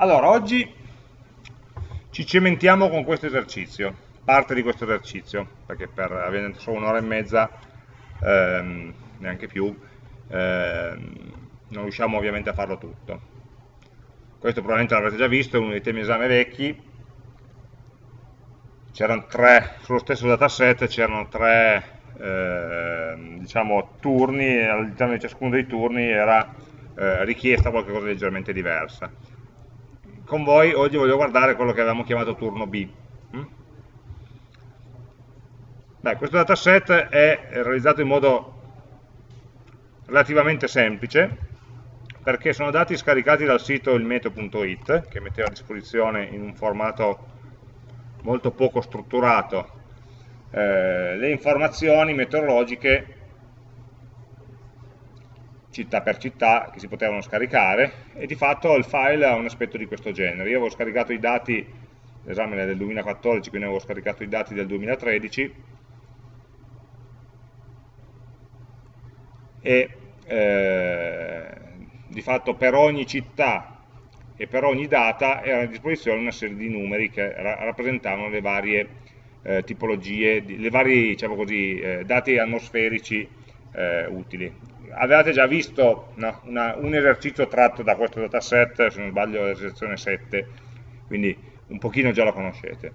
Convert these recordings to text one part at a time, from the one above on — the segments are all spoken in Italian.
Allora, oggi ci cementiamo con questo esercizio, parte di questo esercizio, perché per avere solo un'ora e mezza, ehm, neanche più, ehm, non riusciamo ovviamente a farlo tutto. Questo probabilmente l'avrete già visto, è uno dei temi esame vecchi, c'erano tre, sullo stesso dataset c'erano tre eh, diciamo, turni e all'interno di ciascuno dei turni era eh, richiesta qualcosa di leggermente diversa con voi oggi voglio guardare quello che avevamo chiamato turno B. Mm? Beh, questo dataset è realizzato in modo relativamente semplice perché sono dati scaricati dal sito ilmeteo.it che metteva a disposizione in un formato molto poco strutturato eh, le informazioni meteorologiche città per città che si potevano scaricare e di fatto il file ha un aspetto di questo genere. Io avevo scaricato i dati, l'esame è del 2014, quindi avevo scaricato i dati del 2013 e eh, di fatto per ogni città e per ogni data era a disposizione una serie di numeri che ra rappresentavano le varie eh, tipologie, le varie diciamo così, eh, dati atmosferici eh, utili avevate già visto no, una, un esercizio tratto da questo dataset, se non sbaglio la sezione 7, quindi un pochino già lo conoscete.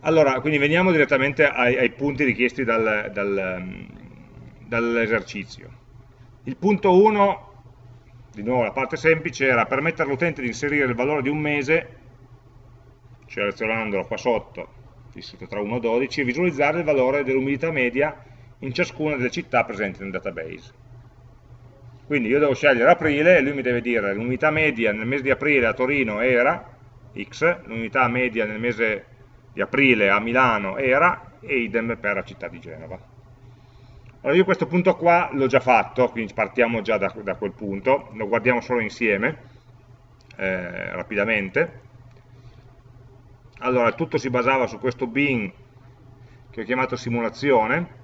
Allora, quindi veniamo direttamente ai, ai punti richiesti dal, dal, dall'esercizio. Il punto 1, di nuovo la parte semplice, era permettere all'utente di inserire il valore di un mese, selezionandolo qua sotto, vissuto tra 1 e 12, e visualizzare il valore dell'umidità media in ciascuna delle città presenti nel database. Quindi io devo scegliere aprile e lui mi deve dire l'unità media nel mese di aprile a Torino era x, l'unità media nel mese di aprile a Milano era e idem per la città di Genova. Allora io questo punto qua l'ho già fatto, quindi partiamo già da, da, quel punto, lo guardiamo solo insieme, eh, rapidamente. Allora tutto si basava su questo bin che ho chiamato simulazione,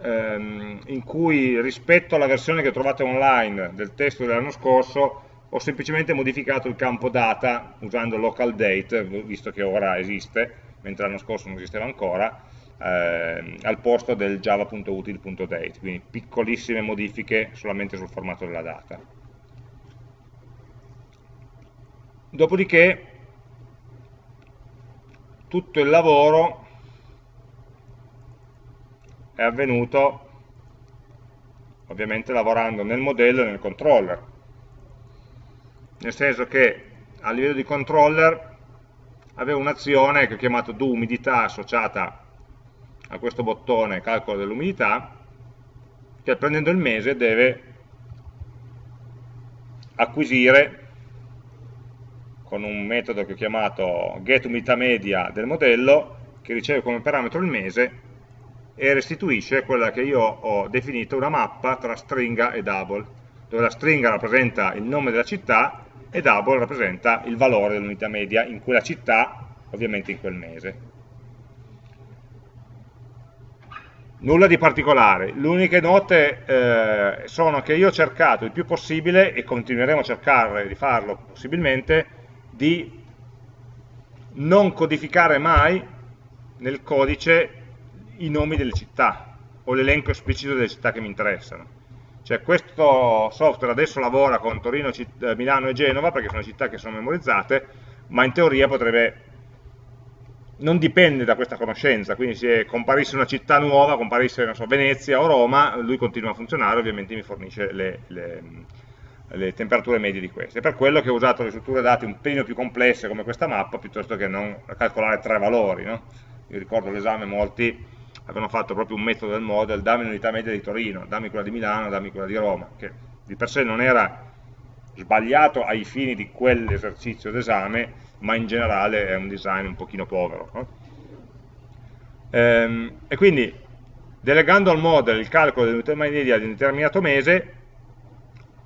ehm, in cui rispetto alla versione che trovate online del testo dell'anno scorso ho semplicemente modificato il campo data usando local date, visto che ora esiste, mentre l'anno scorso non esisteva ancora, eh, al posto del java.util.date, quindi piccolissime modifiche solamente sul formato della data. Dopodiché tutto il lavoro è avvenuto ovviamente lavorando nel modello e nel controller. Nel senso che a livello di controller avevo un'azione che ho chiamato do umidità associata a questo bottone calcolo dell'umidità che prendendo il mese deve acquisire con un metodo che ho chiamato getUmiditàMedia del modello che riceve come parametro il mese e restituisce quella che io ho definito una mappa tra stringa e double, dove la stringa rappresenta il nome della città e double rappresenta il valore dell'unità media in quella città, ovviamente in quel mese. Nulla di particolare, le note eh, sono che io ho cercato il più possibile, e continueremo a cercare di farlo possibilmente, di non codificare mai nel codice i nomi delle città o l'elenco esplicito delle città che mi interessano. Cioè questo software adesso lavora con Torino, eh, Milano e Genova perché sono città che sono memorizzate, ma in teoria potrebbe non dipende da questa conoscenza, quindi se comparisse una città nuova, comparisse so, Venezia o Roma, lui continua a funzionare, ovviamente mi fornisce le, le, le, temperature medie di queste. È per quello che ho usato le strutture dati un pelino più complesse come questa mappa, piuttosto che non calcolare tre valori. No? Io ricordo l'esame molti avevano fatto proprio un metodo del model, dammi l'unità media di Torino, dammi quella di Milano, dammi quella di Roma, che di per sé non era sbagliato ai fini di quell'esercizio d'esame, ma in generale è un design un pochino povero. No? Ehm, e quindi, delegando al model il calcolo dell'unità media di un determinato mese,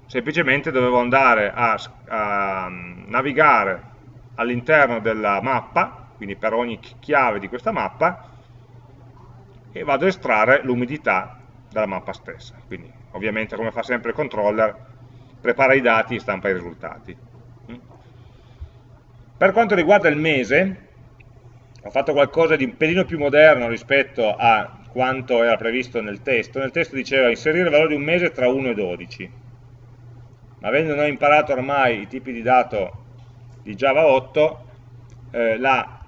semplicemente dovevo andare a, a navigare all'interno della mappa, quindi per ogni chiave di questa mappa, e vado a estrarre l'umidità dalla mappa stessa. Quindi ovviamente come fa sempre il controller prepara i dati e stampa i risultati. Per quanto riguarda il mese, ho fatto qualcosa di un pelino più moderno rispetto a quanto era previsto nel testo. Nel testo diceva inserire il valore di un mese tra 1 e 12. Ma avendo noi imparato ormai i tipi di dato di Java 8, eh, la,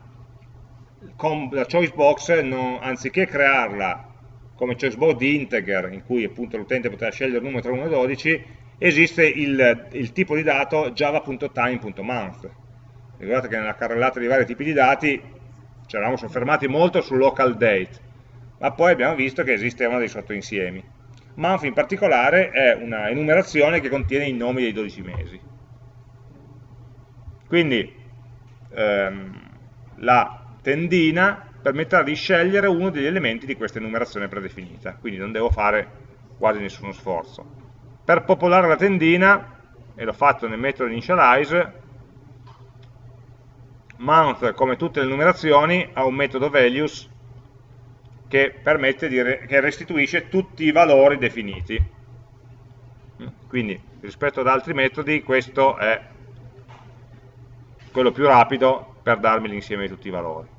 la, choice box, non, anziché crearla come choice box di integer, in cui appunto l'utente poteva scegliere il numero tra 1 e 12, esiste il, il tipo di dato java.time.month. Ricordate che nella carrellata di vari tipi di dati ci eravamo soffermati molto sul local date, ma poi abbiamo visto che esistevano dei sottoinsiemi. Month in particolare è una enumerazione che contiene i nomi dei 12 mesi. Quindi ehm, la tendina permetterà di scegliere uno degli elementi di questa enumerazione predefinita, quindi non devo fare quasi nessuno sforzo. Per popolare la tendina, e l'ho fatto nel metodo initialize, month, come tutte le numerazioni, ha un metodo values che, re che restituisce tutti i valori definiti. Quindi, rispetto ad altri metodi, questo è quello più rapido per darmi l'insieme di tutti i valori.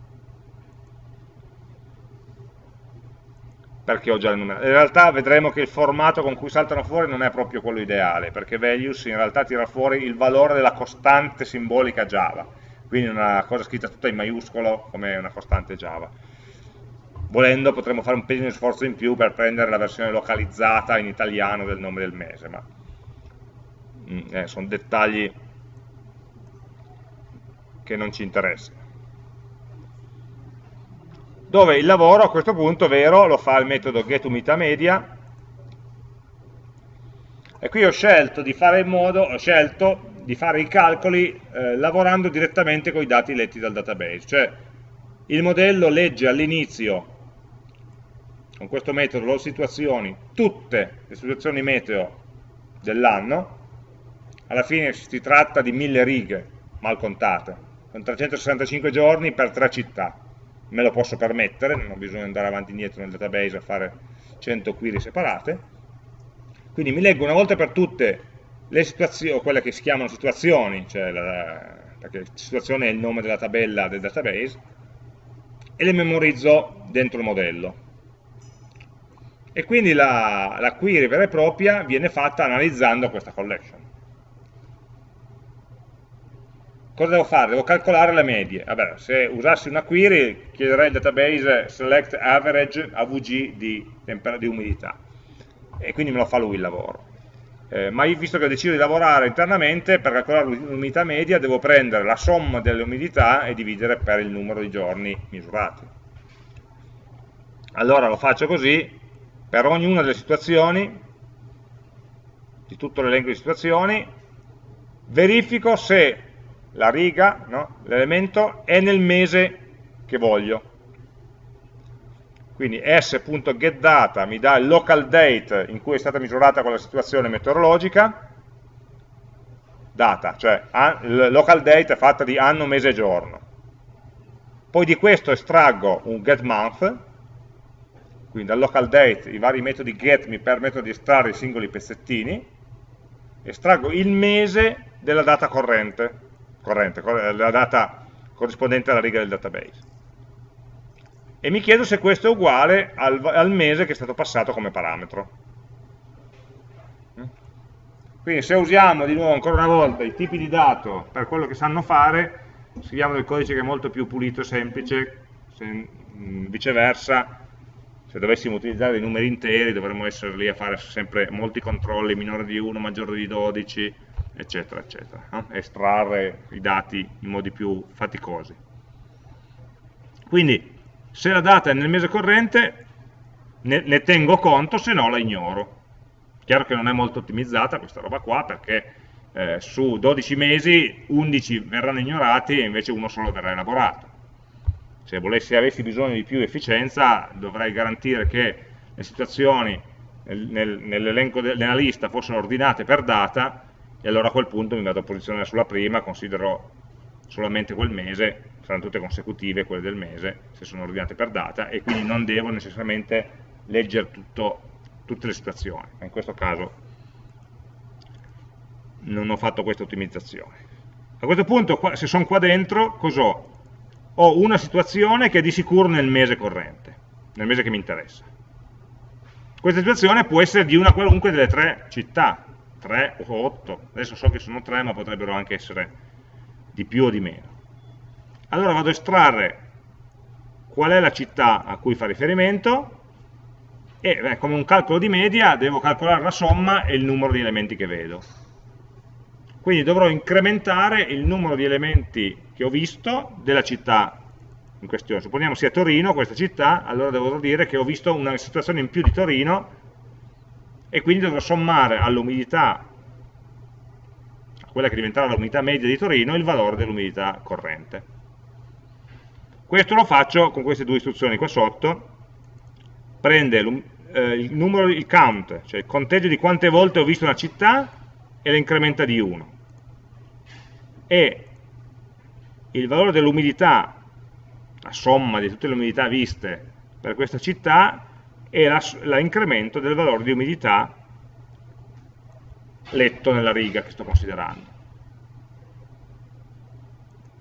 Perché ho già le numerazioni. In realtà vedremo che il formato con cui saltano fuori non è proprio quello ideale, perché values in realtà tira fuori il valore della costante simbolica Java, quindi una cosa scritta tutta in maiuscolo come una costante Java. Volendo potremmo fare un di sforzo in più per prendere la versione localizzata in italiano del nome del mese, ma mm, eh, sono dettagli che non ci interessano dove il lavoro a questo punto vero lo fa il metodo getUmitaMedia e qui ho scelto di fare in modo, ho scelto di fare i calcoli eh, lavorando direttamente con i dati letti dal database, cioè il modello legge all'inizio con questo metodo le situazioni, tutte le situazioni meteo dell'anno, alla fine si tratta di mille righe mal contate, con 365 giorni per tre città, me lo posso permettere, non ho bisogno di andare avanti e indietro nel database a fare 100 query separate. Quindi mi leggo una volta per tutte le situazioni, quelle che si chiamano situazioni, cioè la, perché situazione è il nome della tabella del database, e le memorizzo dentro il modello. E quindi la, la query vera e propria viene fatta analizzando questa collection. Cosa devo fare? Devo calcolare le medie. Vabbè, se usassi una query chiederei al database select average AVG di, di umidità e quindi me lo fa lui il lavoro. Eh, ma io, visto che ho deciso di lavorare internamente, per calcolare l'umidità media devo prendere la somma delle umidità e dividere per il numero di giorni misurati. Allora lo faccio così, per ognuna delle situazioni, di tutto l'elenco di situazioni, verifico se la riga, no? l'elemento, è nel mese che voglio. Quindi s.getData mi dà il local date in cui è stata misurata quella situazione meteorologica, data, cioè il local date è fatta di anno, mese e giorno. Poi di questo estraggo un getMonth, quindi dal local date i vari metodi get mi permettono di estrarre i singoli pezzettini, estraggo il mese della data corrente, corrente, la data corrispondente alla riga del database. E mi chiedo se questo è uguale al, al mese che è stato passato come parametro. Quindi se usiamo di nuovo ancora una volta i tipi di dato per quello che sanno fare, scriviamo del codice che è molto più pulito e semplice, se, viceversa se dovessimo utilizzare dei numeri interi dovremmo essere lì a fare sempre molti controlli, minore di 1, maggiore di 12, eccetera, eccetera, no? estrarre i dati in modi più faticosi. Quindi, se la data è nel mese corrente, ne, ne tengo conto, se no la ignoro. Chiaro che non è molto ottimizzata questa roba qua, perché eh, su 12 mesi 11 verranno ignorati e invece uno solo verrà elaborato. Se volessi, avessi bisogno di più efficienza, dovrei garantire che le situazioni nel, nel, nella lista fossero ordinate per data e allora a quel punto mi vado a posizionare sulla prima, considero solamente quel mese, saranno tutte consecutive quelle del mese, se sono ordinate per data, e quindi non devo necessariamente leggere tutto, tutte le situazioni. In questo caso non ho fatto questa ottimizzazione. A questo punto, se sono qua dentro, cos'ho? Ho una situazione che è di sicuro nel mese corrente, nel mese che mi interessa. Questa situazione può essere di una qualunque delle tre città, 3 o 8, adesso so che sono 3 ma potrebbero anche essere di più o di meno. Allora vado a estrarre qual è la città a cui fa riferimento e beh, come un calcolo di media devo calcolare la somma e il numero di elementi che vedo. Quindi dovrò incrementare il numero di elementi che ho visto della città in questione. Supponiamo sia Torino questa città, allora devo dire che ho visto una situazione in più di Torino e quindi dovrò sommare all'umidità, quella che diventerà l'umidità media di Torino, il valore dell'umidità corrente. Questo lo faccio con queste due istruzioni qua sotto, prende eh, il numero, il count, cioè il conteggio di quante volte ho visto una città e la incrementa di 1. E il valore dell'umidità, la somma di tutte le umidità viste per questa città, e l'incremento del valore di umidità letto nella riga che sto considerando.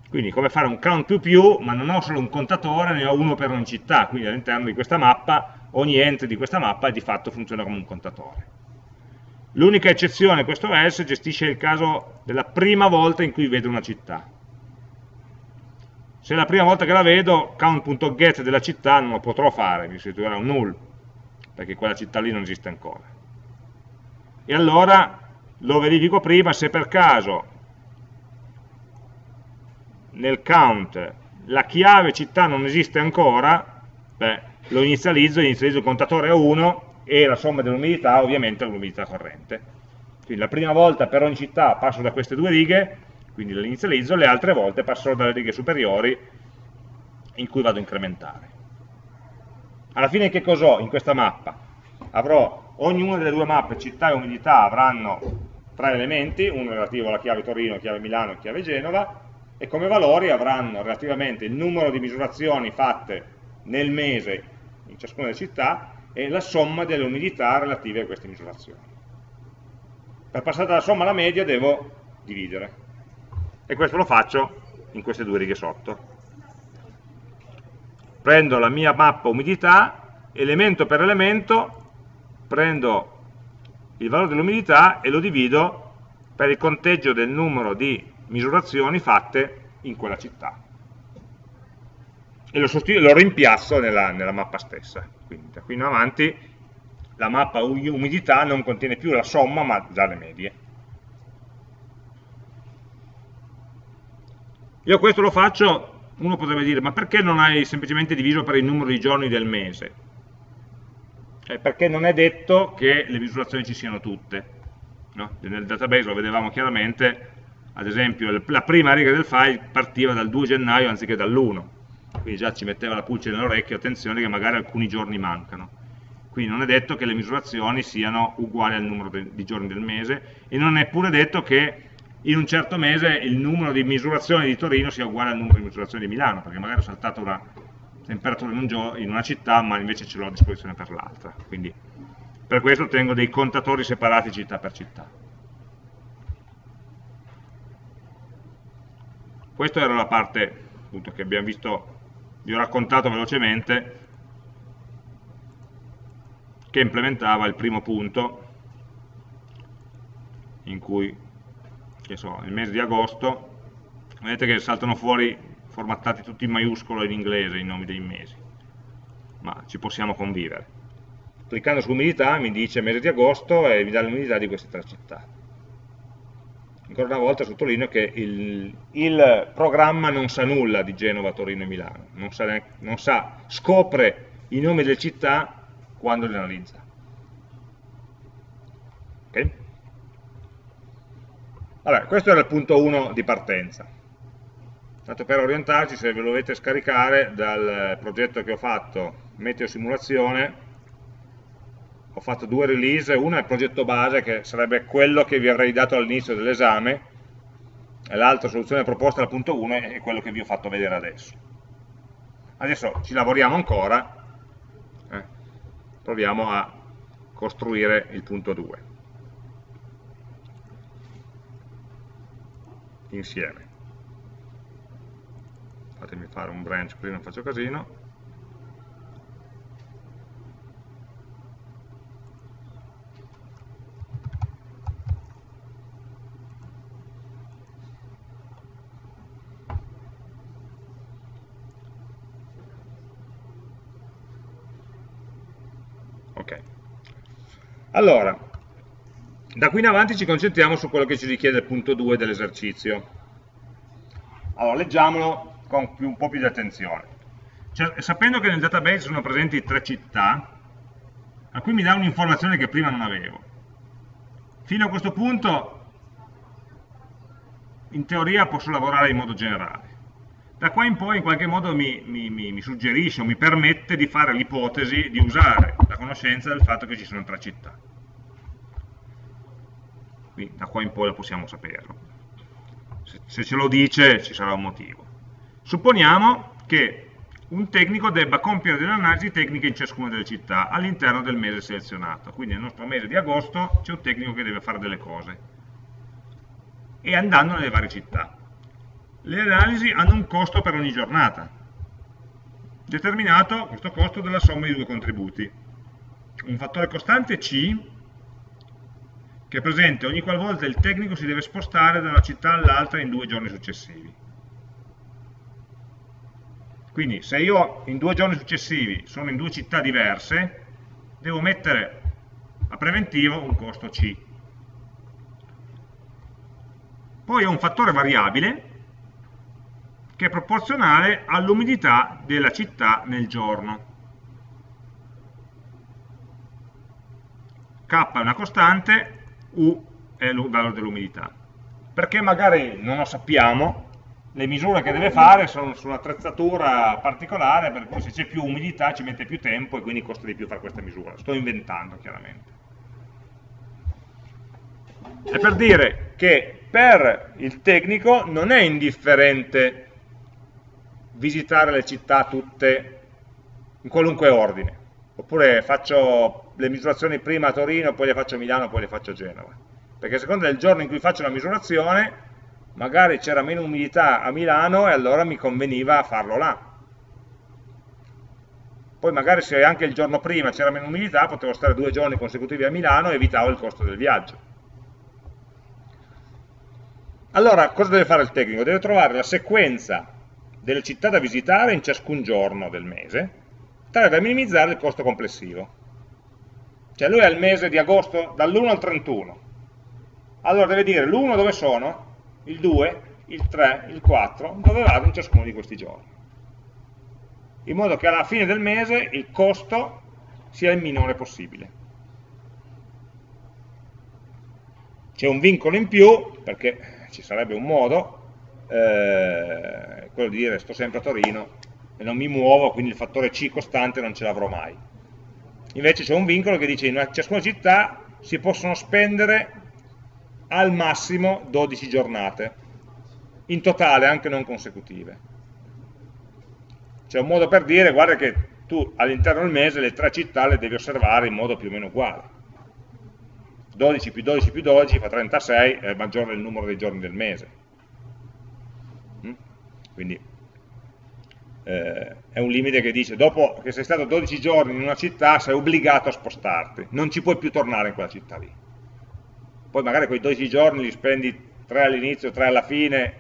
Quindi come fare un count più più, ma non ho solo un contatore, ne ho uno per ogni città, quindi all'interno di questa mappa, ogni ente di questa mappa di fatto funziona come un contatore. L'unica eccezione, questo else, gestisce il caso della prima volta in cui vedo una città. Se è la prima volta che la vedo, count.get della città non lo potrò fare, mi restituirà un null, perché quella città lì non esiste ancora. E allora lo verifico prima se per caso nel count la chiave città non esiste ancora, beh, lo inizializzo, inizializzo il contatore a 1 e la somma dell'umidità ovviamente è l'umidità corrente. Quindi la prima volta per ogni città passo da queste due righe, quindi le inizializzo, le altre volte passerò dalle righe superiori in cui vado a incrementare. Alla fine che cos'ho in questa mappa? Avrò ognuna delle due mappe, città e umidità, avranno tre elementi, uno relativo alla chiave Torino, chiave Milano e chiave Genova, e come valori avranno relativamente il numero di misurazioni fatte nel mese in ciascuna delle città e la somma delle umidità relative a queste misurazioni. Per passare dalla somma alla media devo dividere e questo lo faccio in queste due righe sotto. Prendo la mia mappa umidità, elemento per elemento, prendo il valore dell'umidità e lo divido per il conteggio del numero di misurazioni fatte in quella città. E lo, lo rimpiazzo nella, nella, mappa stessa. Quindi da qui in avanti la mappa umidità non contiene più la somma ma già le medie. Io questo lo faccio uno potrebbe dire ma perché non hai semplicemente diviso per il numero di giorni del mese? Eh, perché non è detto che le misurazioni ci siano tutte no? nel database lo vedevamo chiaramente ad esempio la prima riga del file partiva dal 2 gennaio anziché dall'1 quindi già ci metteva la pulce nell'orecchio attenzione che magari alcuni giorni mancano. Quindi non è detto che le misurazioni siano uguali al numero di giorni del mese e non è pure detto che in un certo mese il numero di misurazioni di Torino sia uguale al numero di misurazioni di Milano perché magari ho saltato una temperatura in, un in una città ma invece ce l'ho a disposizione per l'altra. Quindi per questo tengo dei contatori separati città per città. Questa era la parte appunto, che abbiamo visto, vi ho raccontato velocemente, che implementava il primo punto, in cui, che so, nel mese di agosto, vedete che saltano fuori formattati tutti in maiuscolo in inglese i nomi dei mesi, ma ci possiamo convivere. Cliccando sull'umidità mi dice mese di agosto e mi dà l'umidità di queste tre città ancora una volta sottolineo che il, il, programma non sa nulla di Genova, Torino e Milano, non sa, non sa, scopre i nomi delle città quando le analizza. Okay? Allora, questo era il punto 1 di partenza. Tanto per orientarci, se ve lo volete scaricare dal progetto che ho fatto, Meteo Simulazione, ho fatto due release, una è il progetto base che sarebbe quello che vi avrei dato all'inizio dell'esame e l'altra soluzione proposta dal punto 1 è quello che vi ho fatto vedere adesso. Adesso ci lavoriamo ancora, eh, proviamo a costruire il punto 2. Insieme. Fatemi fare un branch così non faccio casino. Allora, da qui in avanti ci concentriamo su quello che ci richiede il punto 2 dell'esercizio. Allora, leggiamolo con più, un po' più di attenzione. Cioè, sapendo che nel database sono presenti tre città, a cui mi dà un'informazione che prima non avevo. Fino a questo punto, in teoria, posso lavorare in modo generale. Da qua in poi, in qualche modo, mi, mi, mi, mi suggerisce o mi permette di fare l'ipotesi di usare la conoscenza del fatto che ci sono tre città. Quindi da qua in poi la possiamo saperlo. Se, se ce lo dice ci sarà un motivo. Supponiamo che un tecnico debba compiere delle analisi tecniche in ciascuna delle città all'interno del mese selezionato. Quindi nel nostro mese di agosto c'è un tecnico che deve fare delle cose e andando nelle varie città. Le analisi hanno un costo per ogni giornata, determinato questo costo dalla somma di due contributi. Un fattore costante C che è presente ogni qualvolta il tecnico si deve spostare da una città all'altra in due giorni successivi. Quindi se io in due giorni successivi sono in due città diverse, devo mettere a preventivo un costo C. Poi ho un fattore variabile che è proporzionale all'umidità della città nel giorno. K è una costante, U è il valore dell'umidità. Perché magari non lo sappiamo, le misure che deve fare sono su un'attrezzatura particolare, per cui se c'è più umidità ci mette più tempo e quindi costa di più fare questa misura. Sto inventando chiaramente. È per dire che per il tecnico non è indifferente visitare le città tutte in qualunque ordine oppure faccio le misurazioni prima a Torino, poi le faccio a Milano, poi le faccio a Genova. Perché a seconda del giorno in cui faccio la misurazione, magari c'era meno umidità a Milano e allora mi conveniva farlo là. Poi magari se anche il giorno prima c'era meno umidità, potevo stare due giorni consecutivi a Milano e evitavo il costo del viaggio. Allora, cosa deve fare il tecnico? Deve trovare la sequenza delle città da visitare in ciascun giorno del mese, tale da minimizzare il costo complessivo. Cioè lui ha il mese di agosto dall'1 al 31. Allora deve dire l'1 dove sono, il 2, il 3, il 4, dove vado in ciascuno di questi giorni. In modo che alla fine del mese il costo sia il minore possibile. C'è un vincolo in più, perché ci sarebbe un modo, eh, quello di dire sto sempre a Torino, e non mi muovo, quindi il fattore C costante non ce l'avrò mai. Invece c'è un vincolo che dice in ciascuna città si possono spendere al massimo 12 giornate, in totale, anche non consecutive. C'è un modo per dire, guarda che tu all'interno del mese le tre città le devi osservare in modo più o meno uguale. 12 più 12 più 12 fa 36, è maggiore il numero dei giorni del mese. Mm? Quindi eh, è un limite che dice dopo che sei stato 12 giorni in una città sei obbligato a spostarti, non ci puoi più tornare in quella città lì. Poi magari quei 12 giorni li spendi 3 all'inizio, 3 alla fine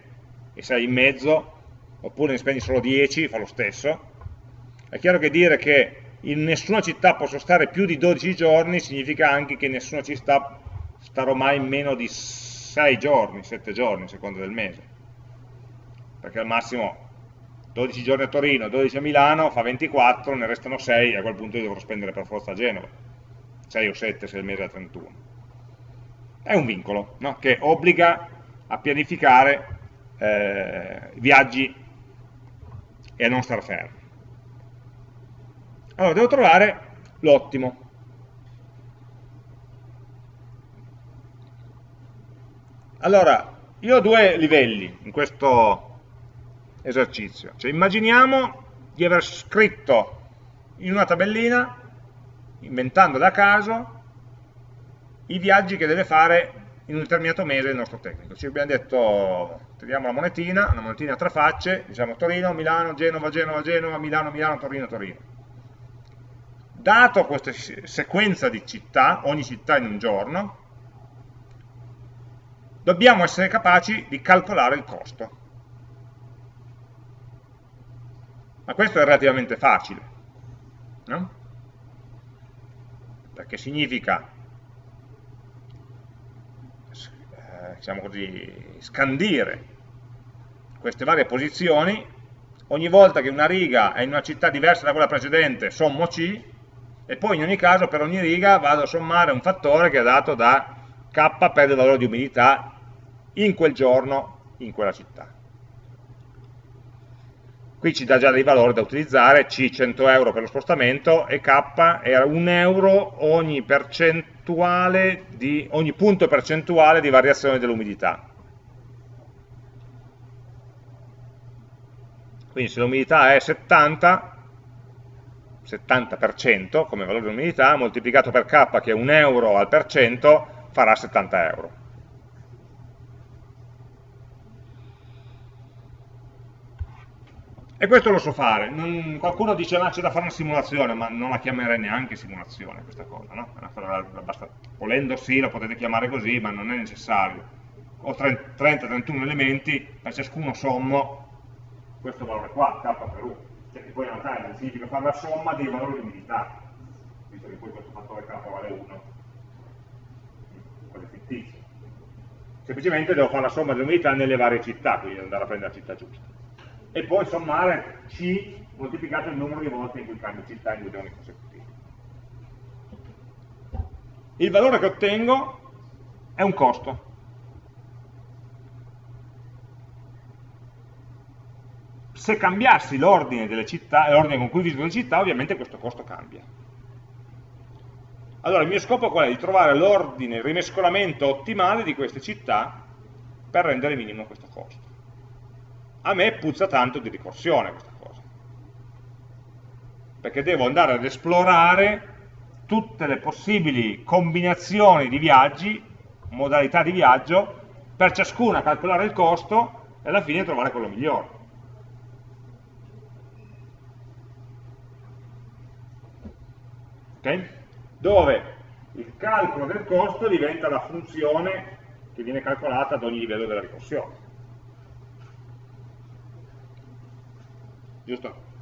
e sei in mezzo, oppure ne spendi solo 10, fa lo stesso. È chiaro che dire che in nessuna città posso stare più di 12 giorni significa anche che in nessuna città starò mai meno di 6 giorni, 7 giorni, a seconda del mese. Perché al massimo 12 giorni a Torino, 12 a Milano, fa 24, ne restano 6, e a quel punto io dovrò spendere per forza a Genova, 6 o 7 se il mese è 31. È un vincolo no? che obbliga a pianificare eh, viaggi e a non stare fermi. Allora, devo trovare l'ottimo. Allora, io ho due livelli in questo esercizio. Cioè immaginiamo di aver scritto in una tabellina, inventando da caso, i viaggi che deve fare in un determinato mese il nostro tecnico. Ci abbiamo detto, tiriamo la monetina, una monetina a tre facce, diciamo Torino, Milano, Genova, Genova, Genova, Milano, Milano, Torino, Torino. Dato questa sequenza di città, ogni città in un giorno, dobbiamo essere capaci di calcolare il costo. Ma questo è relativamente facile, no? Perché significa diciamo così, scandire queste varie posizioni, ogni volta che una riga è in una città diversa da quella precedente sommo C, e poi in ogni caso per ogni riga vado a sommare un fattore che è dato da K per il valore di umidità in quel giorno in quella città. Qui ci dà già dei valori da utilizzare, C 100 euro per lo spostamento e K era 1 euro ogni di, ogni punto percentuale di variazione dell'umidità. Quindi se l'umidità è 70, 70% come valore di umidità, moltiplicato per K che è 1 euro al per cento, farà 70 euro. E questo lo so fare. Non, qualcuno dice che c'è da fare una simulazione, ma non la chiamerei neanche simulazione questa cosa, no? Volendo sì, la potete chiamare così, ma non è necessario. Ho 30-31 elementi, per ciascuno sommo questo valore qua, k per u, cioè che poi in realtà significa fare la somma dei valori di umidità, visto che poi questo fattore k vale 1, quello è fittizio. Semplicemente devo fare la somma dell'umidità nelle varie città, quindi andare a prendere la città giusta e poi sommare C moltiplicato il numero di volte in cui cambio città in due giorni consecutivi. Il valore che ottengo è un costo. Se cambiassi l'ordine delle città, l'ordine con cui visito le città, ovviamente questo costo cambia. Allora il mio scopo qual è? Di trovare l'ordine, il rimescolamento ottimale di queste città per rendere minimo questo costo a me puzza tanto di ricorsione questa cosa. Perché devo andare ad esplorare tutte le possibili combinazioni di viaggi, modalità di viaggio, per ciascuna calcolare il costo e alla fine trovare quello migliore. Okay? Dove il calcolo del costo diventa la funzione che viene calcolata ad ogni livello della ricorsione. Giusto?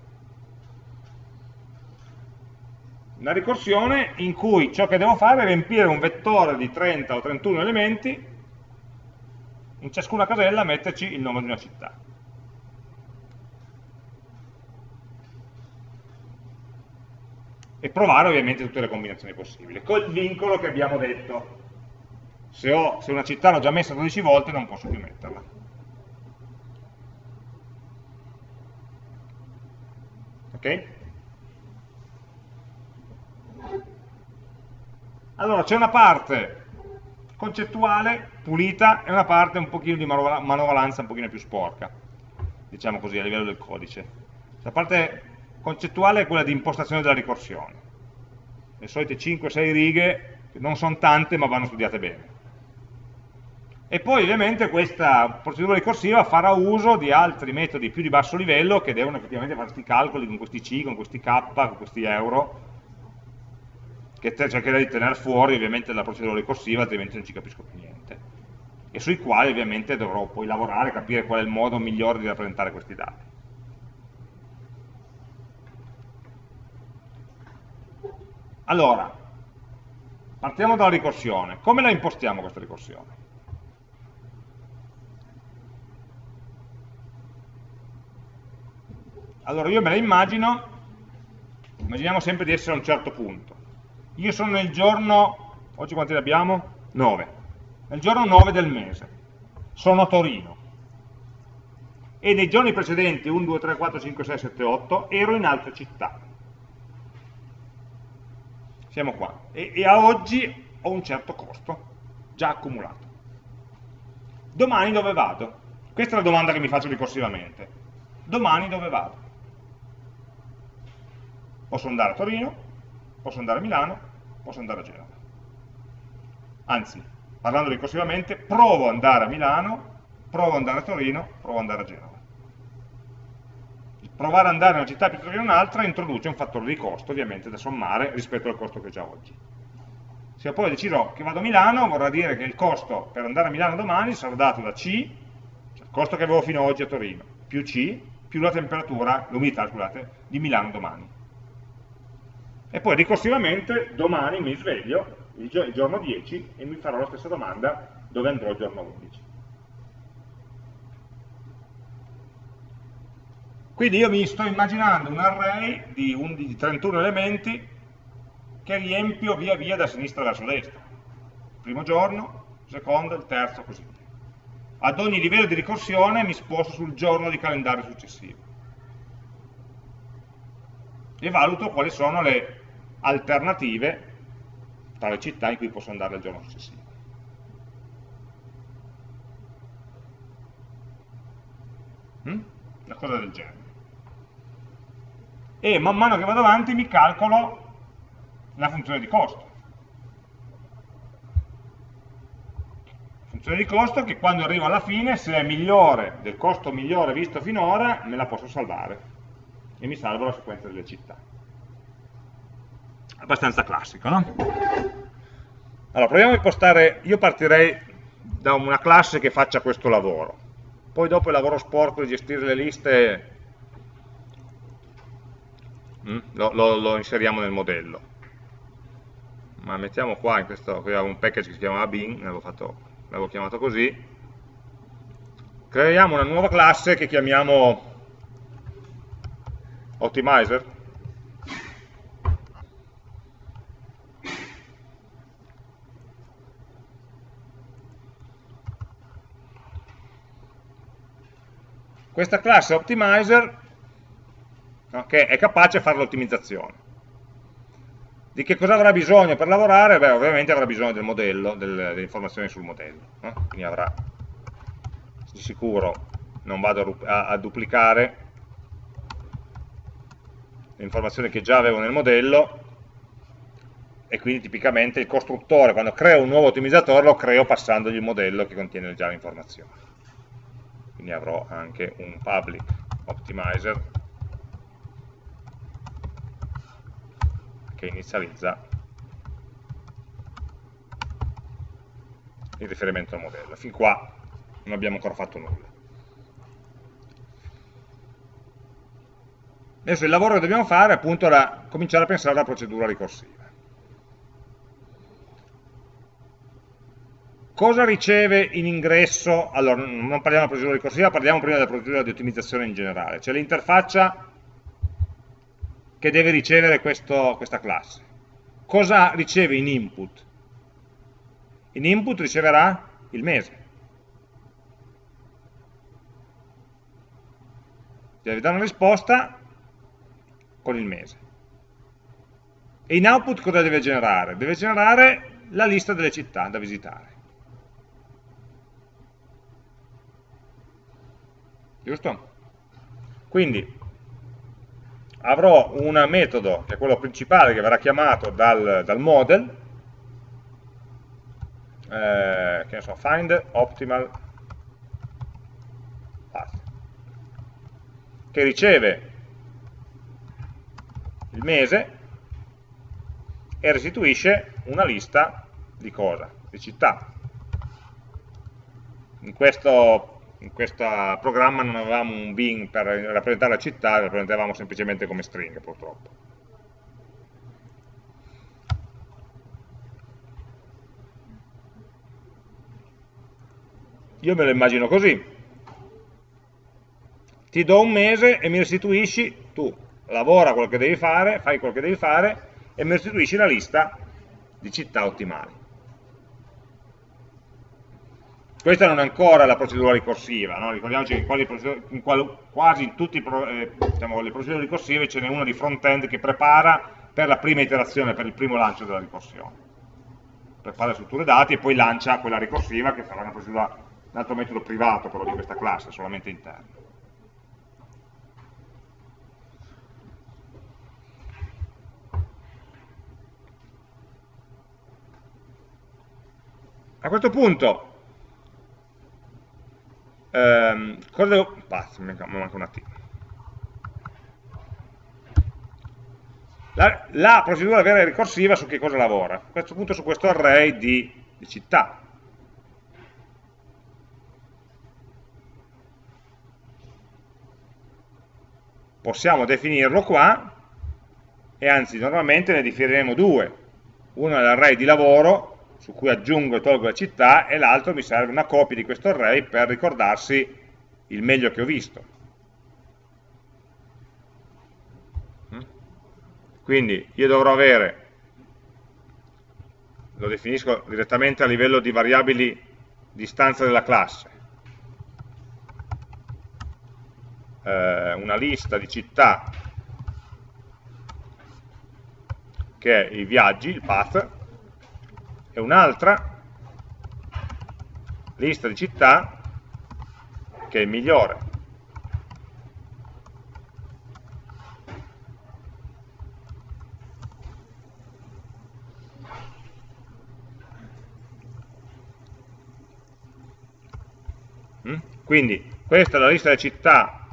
Una ricorsione in cui ciò che devo fare è riempire un vettore di 30 o 31 elementi, in ciascuna casella metterci il nome di una città. E provare ovviamente tutte le combinazioni possibili, col vincolo che abbiamo detto. Se, ho, se una città l'ho già messa 12 volte non posso più metterla. Ok? Allora c'è una parte concettuale, pulita, e una parte un pochino di manovalanza un pochino più sporca, diciamo così, a livello del codice. La parte concettuale è quella di impostazione della ricorsione. Le solite 5-6 righe, che non sono tante ma vanno studiate bene. E poi ovviamente questa procedura ricorsiva farà uso di altri metodi più di basso livello che devono effettivamente fare questi calcoli con questi C, con questi K, con questi euro, che cercherei di tenere fuori ovviamente dalla procedura ricorsiva, altrimenti non ci capisco più niente. E sui quali ovviamente dovrò poi lavorare, capire qual è il modo migliore di rappresentare questi dati. Allora, partiamo dalla ricorsione. Come la impostiamo questa ricorsione? Allora io me la immagino, immaginiamo sempre di essere a un certo punto. Io sono nel giorno, oggi quanti ne abbiamo? 9. Nel giorno 9 del mese. Sono a Torino. E nei giorni precedenti, 1, 2, 3, 4, 5, 6, 7, 8, ero in altre città. Siamo qua. E, e a oggi ho un certo costo, già accumulato. Domani dove vado? Questa è la domanda che mi faccio ricorsivamente. Domani dove vado? Posso andare a Torino, posso andare a Milano, posso andare a Genova. Anzi, parlando ricorsivamente, provo ad andare a Milano, provo ad andare a Torino, provo ad andare a Genova. Il provare ad andare in una città piuttosto che in un'altra introduce un fattore di costo, ovviamente, da sommare rispetto al costo che ho già oggi. Se poi deciderò che vado a Milano, vorrà dire che il costo per andare a Milano domani sarà dato da C, cioè il costo che avevo fino ad oggi a Torino, più C, più la temperatura, l'umidità, scusate, di Milano domani. E poi ricorsivamente domani mi sveglio, il giorno 10, e mi farò la stessa domanda dove andrò il giorno 11. Quindi io mi sto immaginando un array di, 11, di 31 elementi che riempio via via da sinistra verso destra. Il primo giorno, il secondo, il terzo, così via. Ad ogni livello di ricorsione mi sposto sul giorno di calendario successivo. E valuto quali sono le alternative tra le città in cui posso andare il giorno successivo. Mm? Una cosa del genere. E man mano che vado avanti mi calcolo la funzione di costo. Funzione di costo che quando arrivo alla fine, se è migliore del costo migliore visto finora, me la posso salvare e mi salvo la sequenza delle città. Abbastanza classico, no? Allora, proviamo a impostare, io partirei da una classe che faccia questo lavoro, poi dopo il lavoro sporco di gestire le liste mm, lo, lo, lo inseriamo nel modello. Ma mettiamo qua in questo qui un package che si chiama bin, l'avevo chiamato così, creiamo una nuova classe che chiamiamo optimizer, questa classe optimizer no, che è capace di fare l'ottimizzazione di che cosa avrà bisogno per lavorare? Beh, ovviamente avrà bisogno del modello, delle, delle informazioni sul modello. Eh? Quindi avrà, di sicuro non vado a, a duplicare le informazioni che già avevo nel modello e quindi tipicamente il costruttore quando creo un nuovo ottimizzatore lo creo passandogli il modello che contiene già le informazioni. Quindi avrò anche un public optimizer che inizializza il riferimento al modello. Fin qua non abbiamo ancora fatto nulla. Adesso il lavoro che dobbiamo fare appunto da cominciare a pensare alla procedura ricorsiva. Cosa riceve in ingresso? Allora, non parliamo di procedura ricorsiva, parliamo prima della procedura di ottimizzazione in generale, cioè l'interfaccia che deve ricevere questo, questa classe. Cosa riceve in input? In input riceverà il mese. Deve dare una risposta con il mese. E in output cosa deve generare? Deve generare la lista delle città da visitare. Giusto? Quindi avrò un metodo, che è quello principale, che verrà chiamato dal, dal model, eh, che ne so, find optimal path, che riceve il mese e restituisce una lista di cosa? Di città. In questo in questo programma non avevamo un bin per rappresentare la città, la rappresentavamo semplicemente come string purtroppo. Io me lo immagino così. Ti do un mese e mi restituisci, tu lavora quello che devi fare, fai quello che devi fare e mi restituisci la lista di città ottimali. Questa non è ancora la procedura ricorsiva, no? ricordiamoci che in, quasi in tutte eh, diciamo, le procedure ricorsive ce n'è una di front-end che prepara per la prima iterazione, per il primo lancio della ricorsione. Prepara le strutture dati e poi lancia quella ricorsiva che sarà una procedura, un altro metodo privato però di questa classe, solamente interno. A questo punto, ehm, cosa devo... Pass, mi manca un attimo. La, la, procedura vera e ricorsiva su che cosa lavora? A questo punto su questo array di, di città. Possiamo definirlo qua e anzi normalmente ne definiremo due. Uno è l'array di lavoro su cui aggiungo e tolgo la città e l'altro mi serve una copia di questo array per ricordarsi il meglio che ho visto. Quindi io dovrò avere, lo definisco direttamente a livello di variabili di stanza della classe, eh, una lista di città che è i viaggi, il path, e un'altra lista di città che è migliore. Mm? Quindi questa è la lista delle città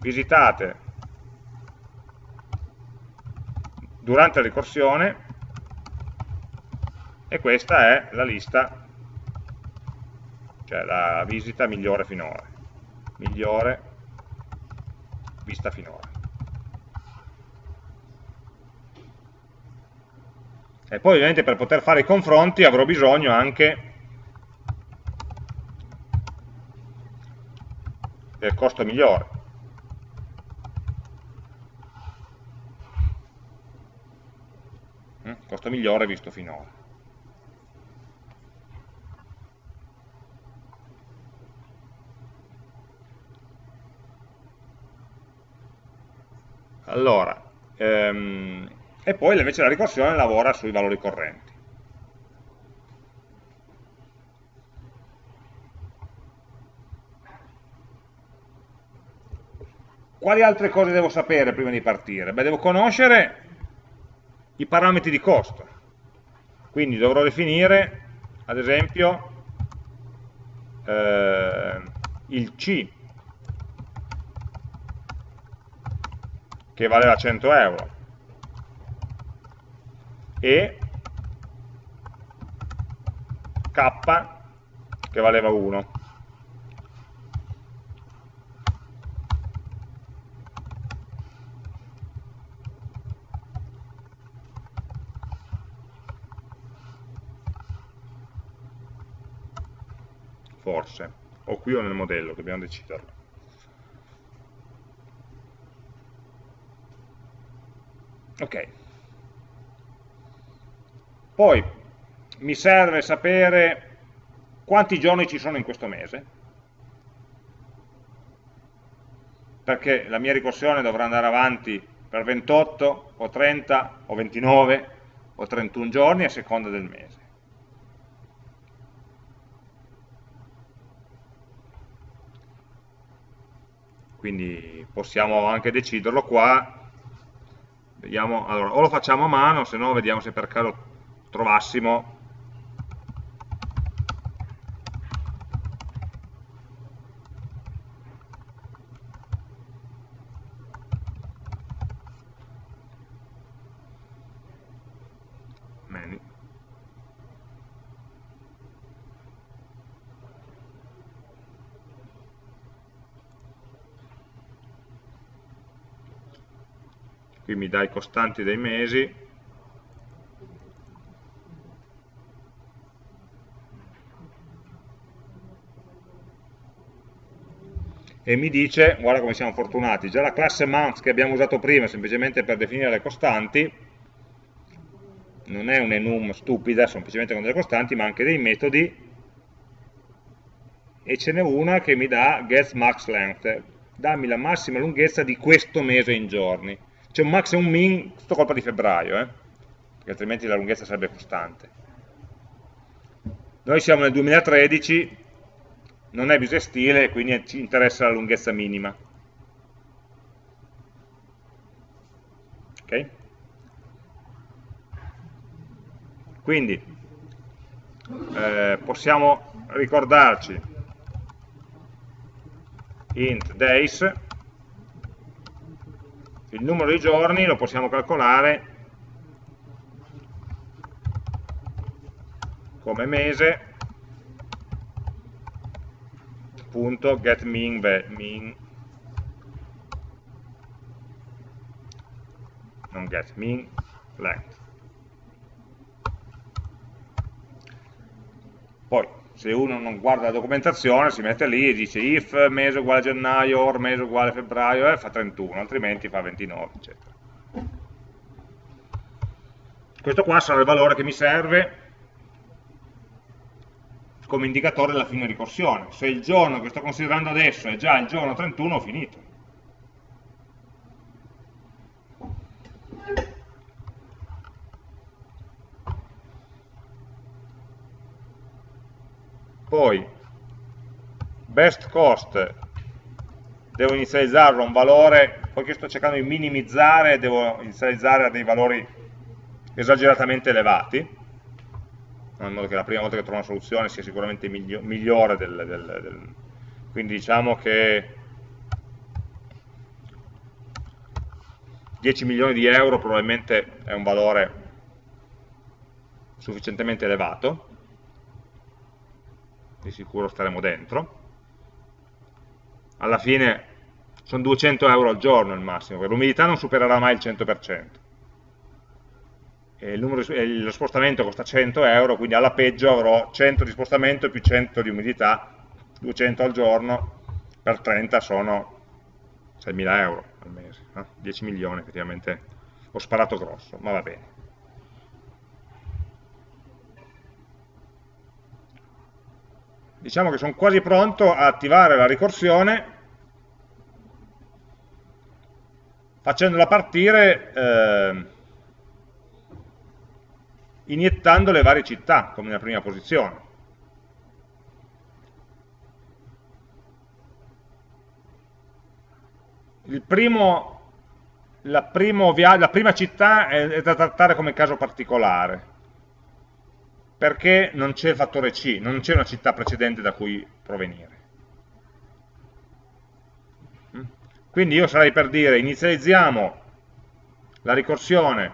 visitate durante la ricorsione e questa è la lista, cioè la visita migliore finora, migliore vista finora. E poi ovviamente per poter fare i confronti avrò bisogno anche del costo migliore. Mm? Costo migliore visto finora. Allora, ehm, e poi invece la ricorsione lavora sui valori correnti. Quali altre cose devo sapere prima di partire? Beh, devo conoscere i parametri di costo. Quindi dovrò definire, ad esempio, eh, il C, che valeva 100 euro, e K, che valeva 1. forse, o qui o nel modello, dobbiamo deciderlo. Ok. Poi mi serve sapere quanti giorni ci sono in questo mese, perché la mia ricorsione dovrà andare avanti per 28 o 30 o 29 o 31 giorni a seconda del mese. quindi possiamo anche deciderlo qua vediamo, allora, o lo facciamo a mano se no vediamo se per caso trovassimo qui mi dà i costanti dei mesi. E mi dice, guarda come siamo fortunati, già la classe month che abbiamo usato prima semplicemente per definire le costanti non è un'enum stupida, semplicemente con delle costanti, ma anche dei metodi. E ce n'è una che mi dà getMaxLength, dammi la massima lunghezza di questo mese in giorni c'è un max e un min, tutto colpa di febbraio, eh? perché altrimenti la lunghezza sarebbe costante. Noi siamo nel 2013, non è bisestile, quindi ci interessa la lunghezza minima. Ok? Quindi, eh, possiamo ricordarci int days, il numero di giorni lo possiamo calcolare come mese punto get mean, mean non get mean length. Poi se uno non guarda la documentazione si mette lì e dice if mese uguale gennaio or mese uguale febbraio eh, fa 31 altrimenti fa 29 eccetera questo qua sarà il valore che mi serve come indicatore della fine ricorsione. Se il giorno che sto considerando adesso è già il giorno 31, ho finito. Poi, best cost, devo inizializzarlo a un valore, poiché sto cercando di minimizzare, devo inizializzare a dei valori esageratamente elevati, in modo che la prima volta che trovo una soluzione sia sicuramente miglio migliore del, del, del, quindi diciamo che 10 milioni di euro probabilmente è un valore sufficientemente elevato di sicuro staremo dentro alla fine sono 200 euro al giorno il massimo l'umidità non supererà mai il 100% di, lo spostamento costa 100 euro, quindi alla peggio avrò 100 di spostamento più 100 di umidità, 200 al giorno, per 30 sono 6.000 euro al mese, eh? 10 milioni effettivamente, ho sparato grosso, ma va bene. Diciamo che sono quasi pronto a attivare la ricorsione facendola partire eh, iniettando le varie città come nella prima posizione. Primo, la, la, prima città è, è da trattare come caso particolare, perché non c'è il fattore C, non c'è una città precedente da cui provenire. Quindi io sarei per dire inizializziamo la ricorsione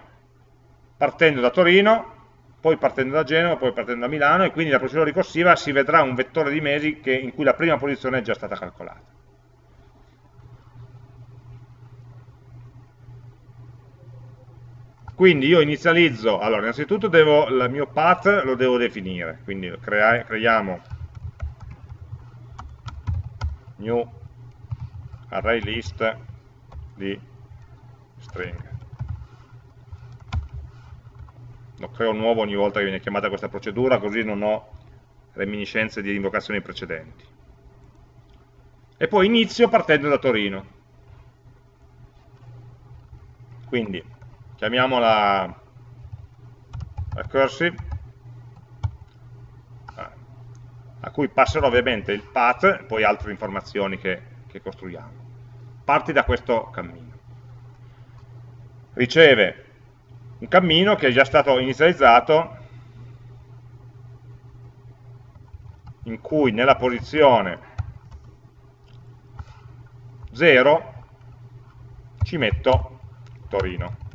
partendo da Torino poi partendo da Genova, poi partendo da Milano e quindi la procedura ricorsiva si vedrà un vettore di mesi che, in cui la prima posizione è già stata calcolata. Quindi io inizializzo, allora innanzitutto devo, il mio path lo devo definire, quindi crea, creiamo new array list di string lo creo nuovo ogni volta che viene chiamata questa procedura, così non ho reminiscenze di invocazioni precedenti. E poi inizio partendo da Torino. Quindi chiamiamola recursive, a cui passerò ovviamente il path e poi altre informazioni che, che costruiamo. Parti da questo cammino. Riceve un cammino che è già stato inizializzato in cui nella posizione 0 ci metto Torino.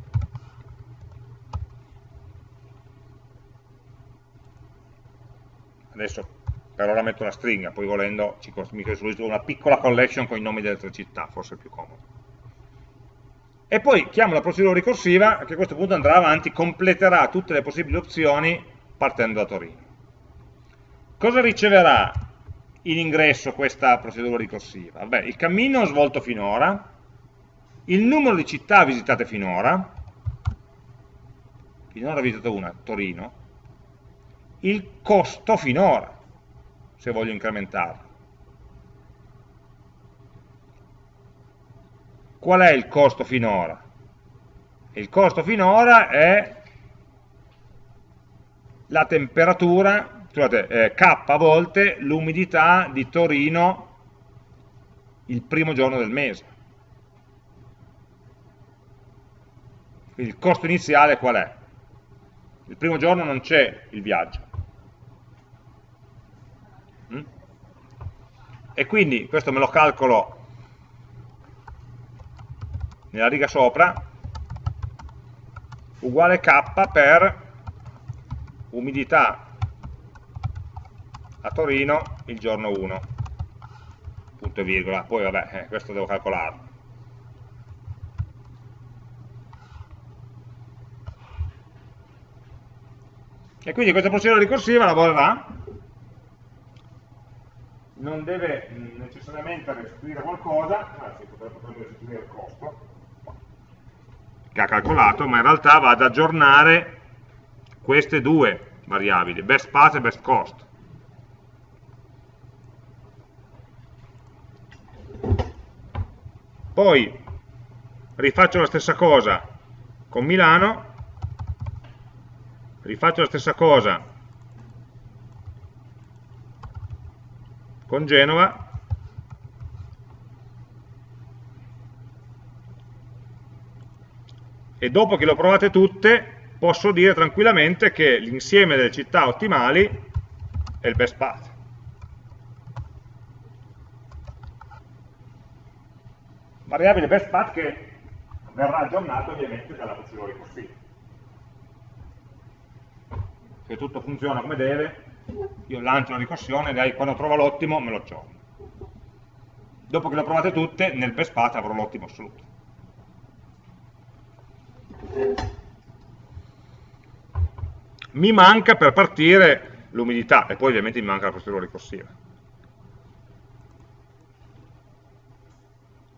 Adesso per ora metto una stringa, poi volendo mi costruisco una piccola collection con i nomi delle tre città, forse è più comodo e poi chiamo la procedura ricorsiva che a questo punto andrà avanti, completerà tutte le possibili opzioni partendo da Torino. Cosa riceverà in ingresso questa procedura ricorsiva? Beh, il cammino svolto finora, il numero di città visitate finora, finora ho visitato una, Torino, il costo finora, se voglio incrementarlo. qual è il costo finora? Il costo finora è la temperatura, scusate, eh, K volte l'umidità di Torino il primo giorno del mese. Il costo iniziale qual è? Il primo giorno non c'è il viaggio, e quindi questo me lo calcolo nella riga sopra, uguale k per umidità a Torino il giorno 1, punto e virgola, poi vabbè, eh, questo devo calcolarlo. E quindi questa procedura ricorsiva lavorerà, non deve necessariamente restituire qualcosa, anzi potrebbe restituire il costo, che ha calcolato, ma in realtà va ad aggiornare queste due variabili, best path e best cost. Poi rifaccio la stessa cosa con Milano, rifaccio la stessa cosa con Genova, e dopo che le ho provate tutte posso dire tranquillamente che l'insieme delle città ottimali è il best path. Variabile best path che verrà aggiornato ovviamente dalla procedura ricorsiva. Se tutto funziona come deve, io lancio la ricorsione e quando trovo l'ottimo me lo aggiorno. Dopo che le ho provate tutte, nel best path avrò l'ottimo assoluto. mi manca per partire l'umidità e poi ovviamente mi manca la procedura ricorsiva.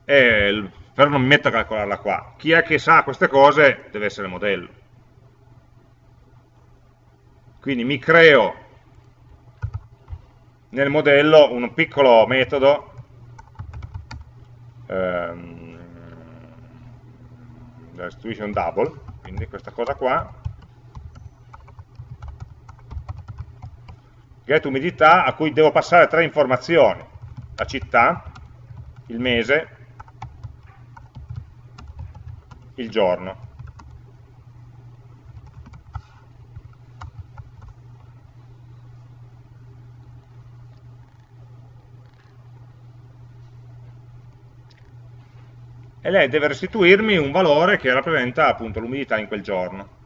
E però non mi metto a calcolarla qua. Chi è che sa queste cose deve essere modello. Quindi mi creo nel modello un piccolo metodo ehm, restitution double, quindi questa cosa qua, get umidità a cui devo passare tre informazioni, la città, il mese, il giorno. E lei deve restituirmi un valore che rappresenta appunto l'umidità in quel giorno.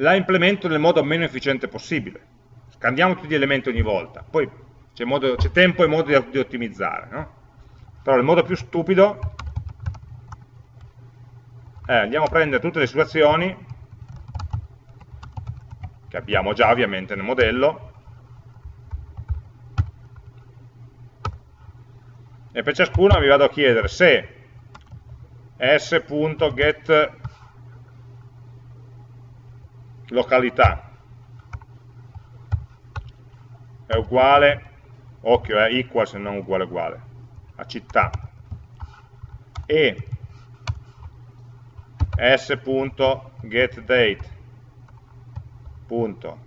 la implemento nel modo meno efficiente possibile. Scandiamo tutti gli elementi ogni volta, poi c'è tempo e modo di, di ottimizzare. No? Però il modo più stupido è andiamo a prendere tutte le situazioni che abbiamo già ovviamente nel modello e per ciascuna vi vado a chiedere se s.get località è uguale, occhio è equal se non uguale uguale, a città. E s.getDate punto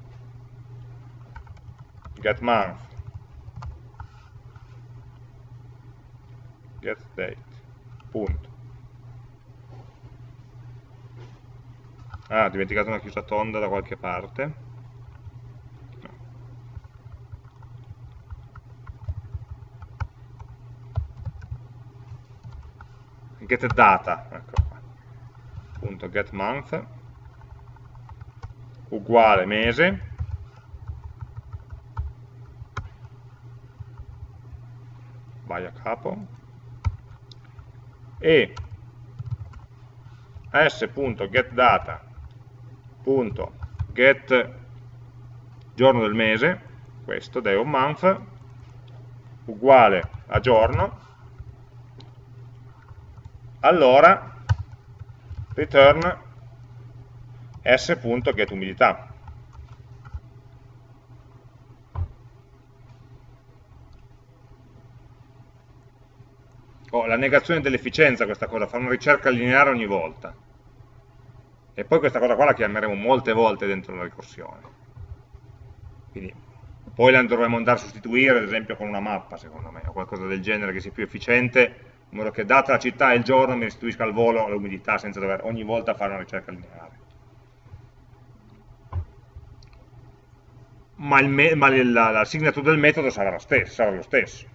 getMonth getDate punto Ah, ho dimenticato una chiusa tonda da qualche parte. No. Get data, ecco qua. Punto get month uguale mese vai a capo e s.getData punto get giorno del mese, questo day of month, uguale a giorno, allora return s.getUmidità. Oh, la negazione dell'efficienza questa cosa, fa una ricerca lineare ogni volta. E poi questa cosa qua la chiameremo molte volte dentro la ricorsione. Quindi poi la dovremmo andare a sostituire, ad esempio, con una mappa, secondo me, o qualcosa del genere che sia più efficiente, in modo che data la città e il giorno mi restituisca al volo l'umidità senza dover ogni volta fare una ricerca lineare. ma, ma la, la, signature del metodo sarà, stesso, sarà lo stesso.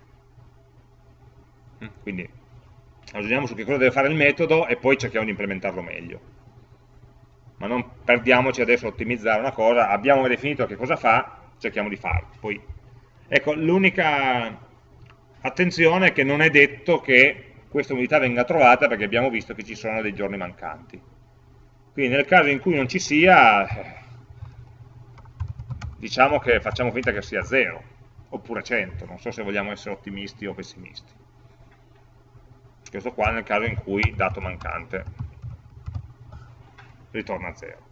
Quindi ragioniamo su che cosa deve fare il metodo e poi cerchiamo di implementarlo meglio. Ma non perdiamoci adesso a ottimizzare una cosa, abbiamo definito che cosa fa, cerchiamo di farlo. Poi, ecco, l'unica attenzione è che non è detto che questa unità venga trovata perché abbiamo visto che ci sono dei giorni mancanti. Quindi nel caso in cui non ci sia, eh, diciamo che facciamo finta che sia 0, oppure 100, non so se vogliamo essere ottimisti o pessimisti. Questo qua nel caso in cui dato mancante ritorna a 0.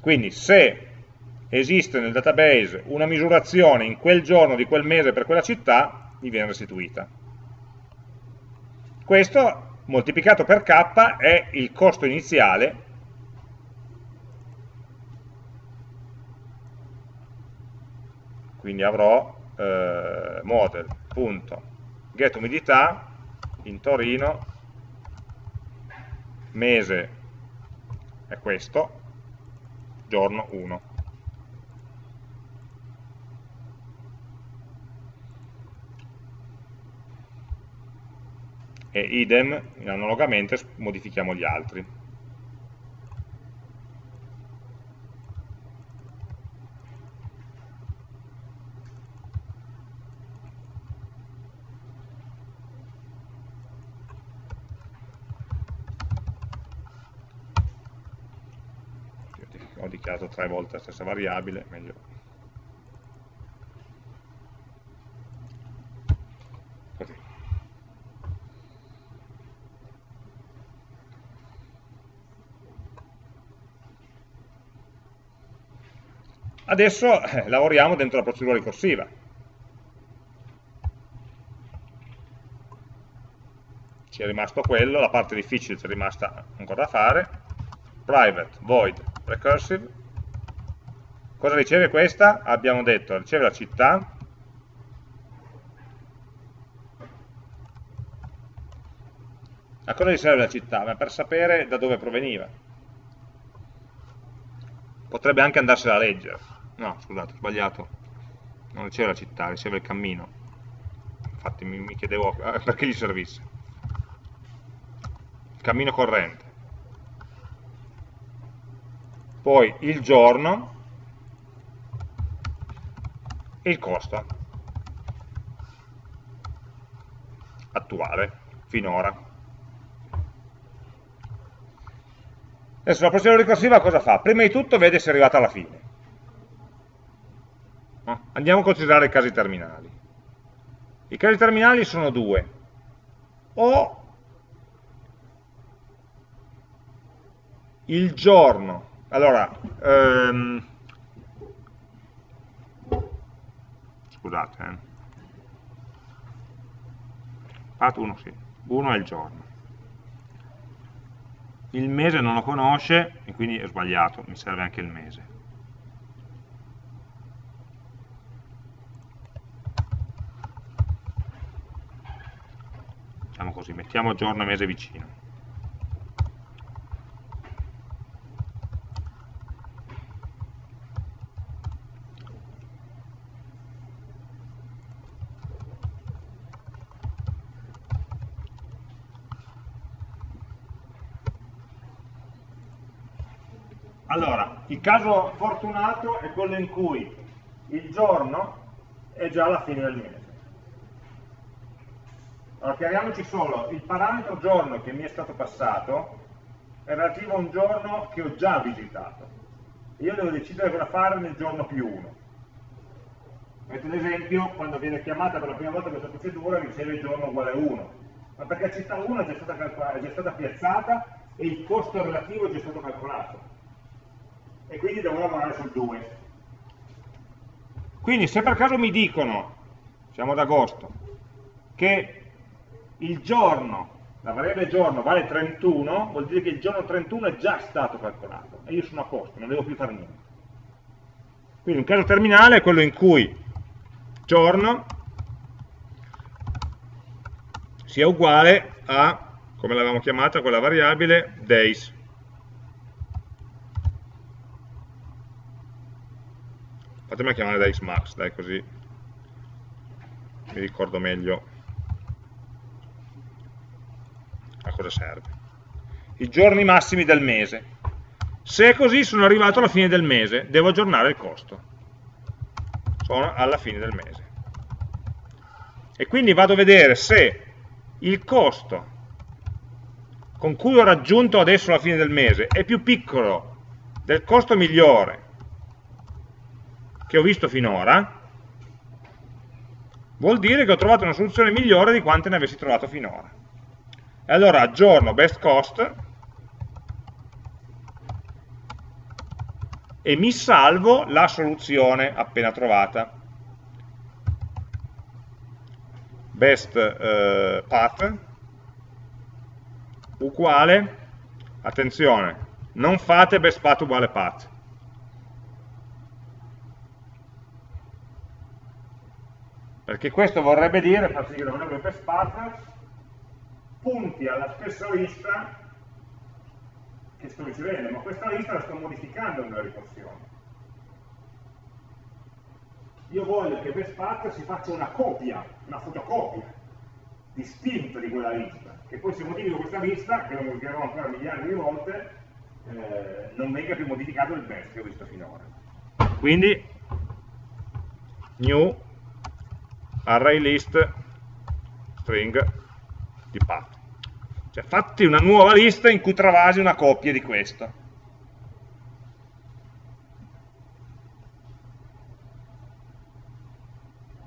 Quindi se esiste nel database una misurazione in quel giorno di quel mese per quella città, mi viene restituita. Questo moltiplicato per k è il costo iniziale quindi avrò eh, model.getUmidità in Torino mese è questo giorno 1 e idem, analogamente, modifichiamo gli altri. Dichiarato tre volte la stessa variabile, meglio Adesso eh, lavoriamo dentro la procedura ricorsiva. Ci è rimasto quello, la parte difficile ci è rimasta ancora da fare. Private, void, recursive. Cosa riceve questa? Abbiamo detto, riceve la città, A cosa gli serve la città? Ma per sapere da dove proveniva. Potrebbe anche andarsela a leggere no scusate ho sbagliato non riceve la città, riceve il cammino infatti mi, mi chiedevo eh, perché gli servisse il cammino corrente poi il giorno e il costo attuale finora Adesso la procedura ricorsiva cosa fa? Prima di tutto vede se è arrivata alla fine. Andiamo a considerare i casi terminali. I casi terminali sono due. O il giorno, allora, ehm, scusate, eh. Part 1 sì, 1 è il giorno. Il mese non lo conosce e quindi è sbagliato, mi serve anche il mese. diciamo così, mettiamo giorno e mese vicino. Allora, il caso fortunato è quello in cui il giorno è già alla fine del mese. Allora, chiariamoci solo, il parametro giorno che mi è stato passato è relativo a un giorno che ho già visitato. Io devo decidere cosa fare nel giorno più 1. Avete l'esempio, quando viene chiamata per la prima volta questa procedura riceve il giorno uguale a 1. Ma perché città 1 è già stata, è già stata piazzata e il costo relativo è già stato calcolato. E quindi devo lavorare sul 2. Quindi se per caso mi dicono, siamo ad agosto, che il giorno, la variabile giorno vale 31, vuol dire che il giorno 31 è già stato calcolato e io sono a posto, non devo più fare niente. Quindi un caso terminale è quello in cui giorno sia uguale a, come l'avevamo chiamata, quella variabile days. Fatemi chiamare da xmax, dai così mi ricordo meglio a cosa serve. I giorni massimi del mese. Se è così sono arrivato alla fine del mese, devo aggiornare il costo. Sono alla fine del mese. E quindi vado a vedere se il costo con cui ho raggiunto adesso la fine del mese è più piccolo del costo migliore che ho visto finora, vuol dire che ho trovato una soluzione migliore di quante ne avessi trovato finora. E allora aggiorno best cost e mi salvo la soluzione appena trovata. Best eh, path uguale, attenzione, non fate best path uguale path, perché questo vorrebbe dire, far sì che dovrebbe best path, punti alla stessa lista che sto ricevendo, ma questa lista la sto modificando nella ricorsione. Io voglio che best path si faccia una copia, una fotocopia distinta di quella lista, che poi se modifico questa lista, che lo modificherò ancora migliaia di volte, eh, non venga più modificato il best che ho visto finora. Quindi new array list string di path. Cioè fatti una nuova lista in cui travasi una coppia di questo.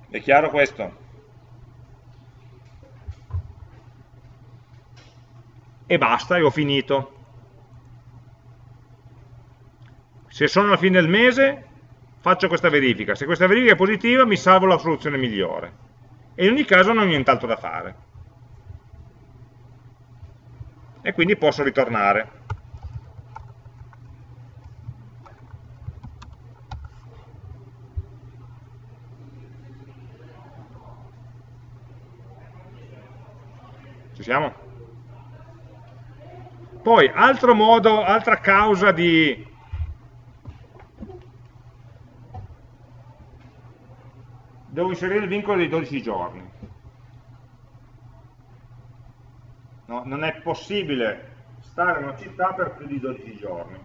È chiaro questo? E basta, e ho finito. Se sono alla fine del mese, faccio questa verifica. Se questa verifica è positiva, mi salvo la soluzione migliore. E in ogni caso non ho nient'altro da fare. E quindi posso ritornare. Ci siamo? Poi, altro modo, altra causa di devo inserire il vincolo dei 12 giorni. No, non è possibile stare in una città per più di 12 giorni.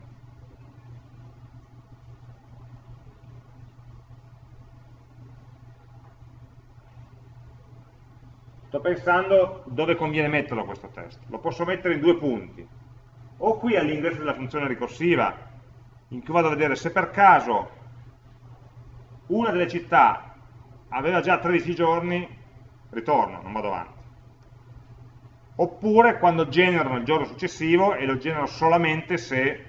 Sto pensando dove conviene metterlo questo test. Lo posso mettere in due punti. O qui all'ingresso della funzione ricorsiva, in cui vado a vedere se per caso una delle città aveva già 13 giorni, ritorno, non vado avanti. Oppure quando generano il giorno successivo e lo genero solamente se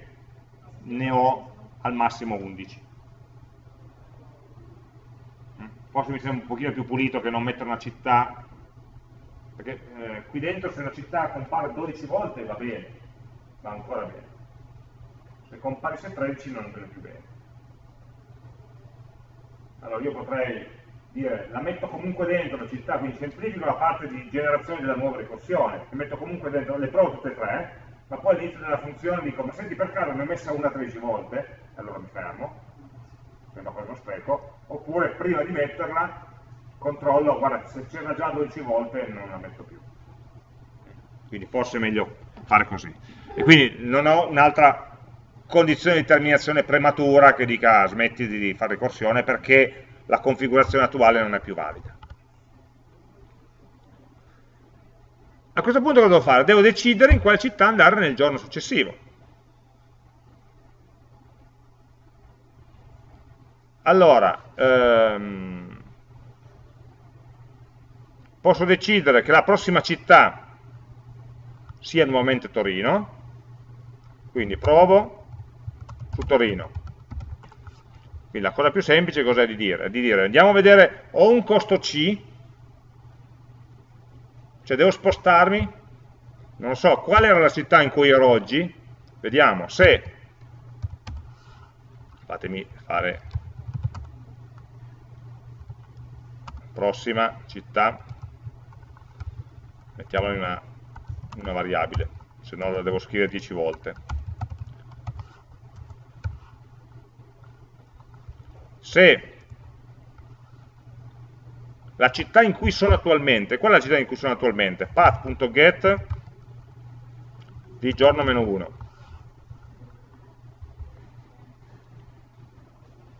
ne ho al massimo 11. Mm? Forse mi sembra un pochino più pulito che non mettere una città, perché eh, qui dentro se una città compare 12 volte va bene, va ancora bene. Se compare 13 non va più bene. Allora io potrei dire, la metto comunque dentro la città, quindi semplifico la parte di generazione della nuova ricorsione, e metto comunque dentro, le provo tutte e tre, ma poi all'inizio della funzione dico, ma senti per caso ne ho messa una 13 volte, allora mi fermo, sembra quasi uno spreco, oppure prima di metterla controllo, guarda, se c'era già 12 volte non la metto più. Quindi forse è meglio fare così. E quindi non ho un'altra condizione di terminazione prematura che dica smetti di fare ricorsione perché la configurazione attuale non è più valida. A questo punto cosa devo fare? Devo decidere in quale città andare nel giorno successivo. Allora, ehm, posso decidere che la prossima città sia nuovamente Torino, quindi provo su Torino. Quindi la cosa più semplice cos'è di dire? Di dire andiamo a vedere, ho un costo C, cioè devo spostarmi, non so, qual era la città in cui ero oggi, vediamo, se, fatemi fare prossima città, mettiamola in una, una variabile, se no la devo scrivere 10 volte. Se la città in cui sono attualmente, qual è la città in cui sono attualmente? path.get di giorno meno 1.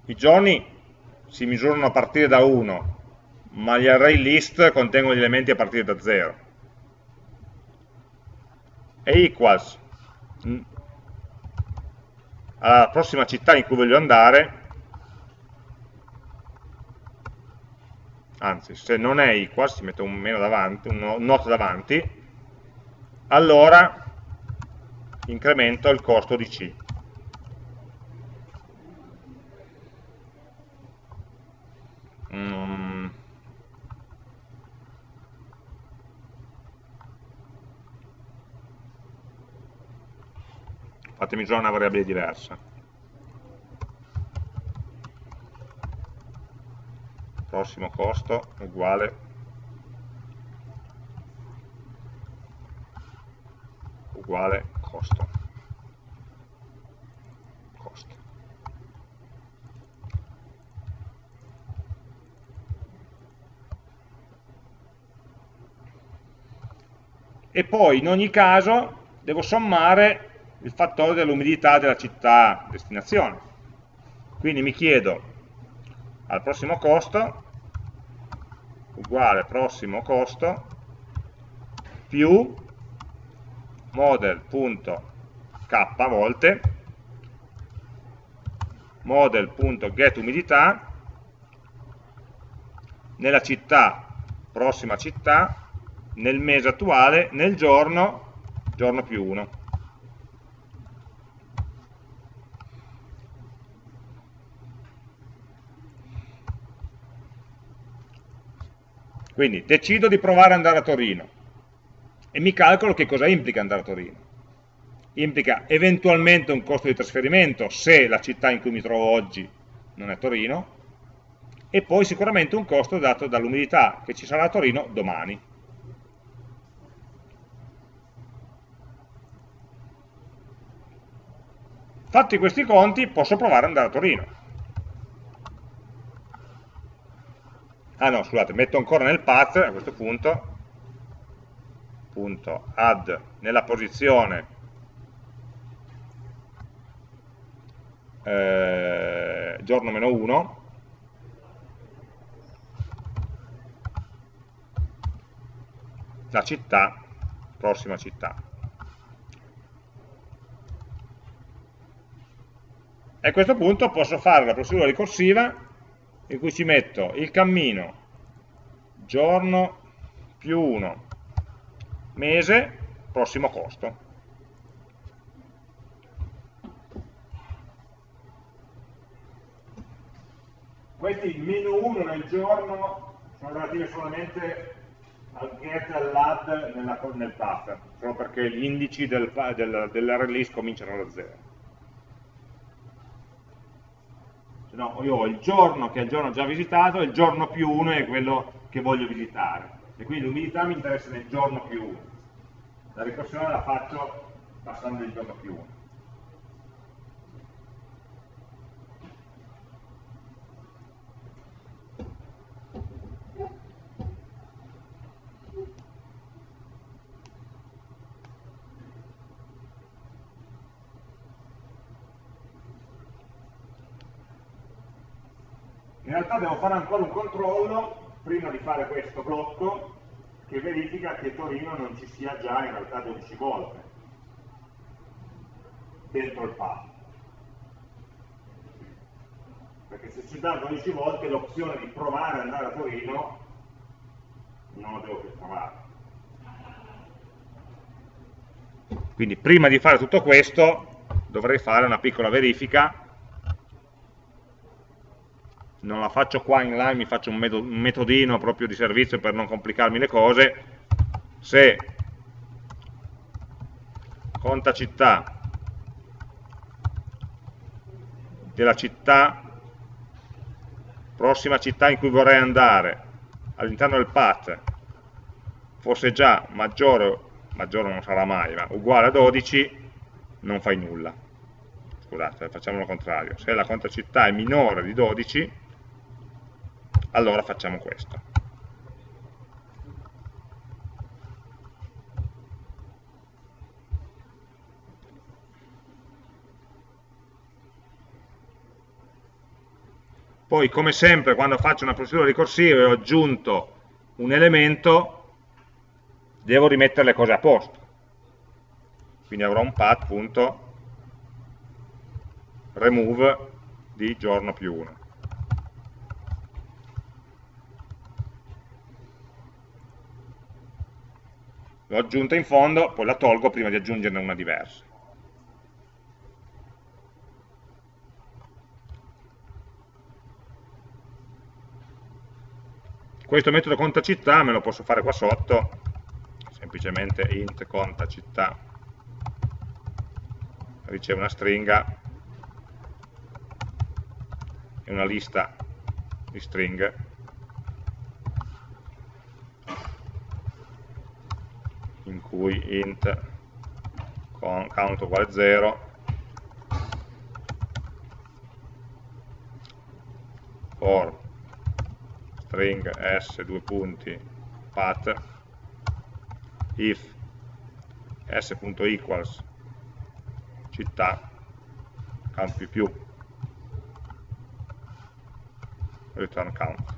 I giorni si misurano a partire da 1, ma gli array list contengono gli elementi a partire da 0. E equals alla prossima città in cui voglio andare, anzi se non è equals, ci metto un meno davanti, un not davanti, allora incremento il costo di C. Mm. Fatemi usare una variabile diversa. Prossimo costo uguale uguale costo. costo. E poi in ogni caso devo sommare il fattore dell'umidità della città destinazione. Quindi mi chiedo al prossimo costo uguale prossimo costo più model.k volte model.getUmidità nella città, prossima città, nel mese attuale, nel giorno, giorno più 1. Quindi decido di provare ad andare a Torino e mi calcolo che cosa implica andare a Torino. Implica eventualmente un costo di trasferimento se la città in cui mi trovo oggi non è Torino e poi sicuramente un costo dato dall'umidità che ci sarà a Torino domani. Fatti questi conti posso provare ad andare a Torino. Ah no, scusate, metto ancora nel path a questo punto punto add nella posizione eh, giorno meno 1 la città, prossima città. E a questo punto posso fare la procedura ricorsiva in cui ci metto il cammino giorno più 1 mese, prossimo costo. Questi meno 1 nel giorno sono relativi solamente al get e all'add nel path, solo perché gli indici del, del, della release cominciano da 0. No, io ho il giorno che è il giorno già visitato e il giorno più 1 è quello che voglio visitare e quindi l'umidità mi interessa nel giorno più 1. La ricorsione la faccio passando il giorno più 1. In realtà devo fare ancora un controllo prima di fare questo blocco che verifica che Torino non ci sia già in realtà 12 volte dentro il path perché se ci dà 12 volte l'opzione di provare ad andare a Torino non lo devo più trovare. Quindi prima di fare tutto questo dovrei fare una piccola verifica non la faccio qua in line, mi faccio un metodino proprio di servizio per non complicarmi le cose, se conta città della città, prossima città in cui vorrei andare, all'interno del path, fosse già maggiore, maggiore non sarà mai, ma uguale a 12, non fai nulla. Scusate, facciamo il contrario. Se la conta città è minore di 12, allora facciamo questo. Poi, come sempre, quando faccio una procedura ricorsiva e ho aggiunto un elemento, devo rimettere le cose a posto. Quindi avrò un path.remove di giorno più 1. L'ho aggiunta in fondo, poi la tolgo prima di aggiungerne una diversa. Questo metodo conta città me lo posso fare qua sotto, semplicemente int conta città. Riceve una stringa e una lista di stringhe in cui int count uguale 0 for string s due punti path if s.equals città count più più. Return count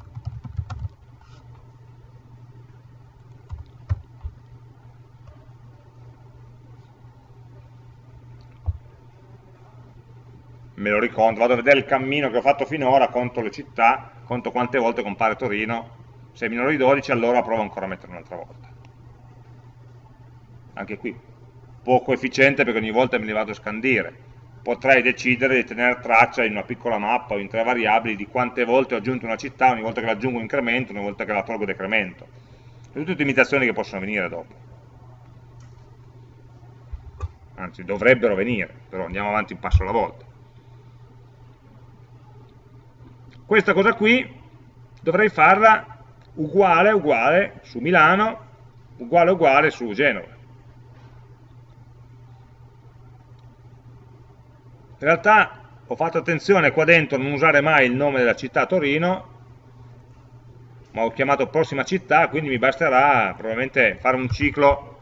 me lo riconto, vado a vedere il cammino che ho fatto finora, conto le città, conto quante volte compare Torino, se è minore di 12 allora provo ancora a mettere un'altra volta. Anche qui, poco efficiente perché ogni volta me li vado a scandire. Potrei decidere di tenere traccia in una piccola mappa o in tre variabili di quante volte ho aggiunto una città, ogni volta che l'aggiungo incremento, ogni volta che la tolgo decremento. Sono tutte imitazioni che possono venire dopo. Anzi, dovrebbero venire, però andiamo avanti un passo alla volta. Questa cosa qui dovrei farla uguale uguale su Milano, uguale uguale su Genova. In realtà ho fatto attenzione qua dentro a non usare mai il nome della città Torino, ma ho chiamato prossima città, quindi mi basterà probabilmente fare un ciclo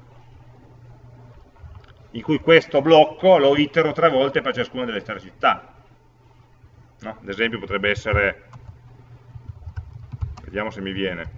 in cui questo blocco lo itero tre volte per ciascuna delle tre città. No? Ad esempio potrebbe essere, vediamo se mi viene,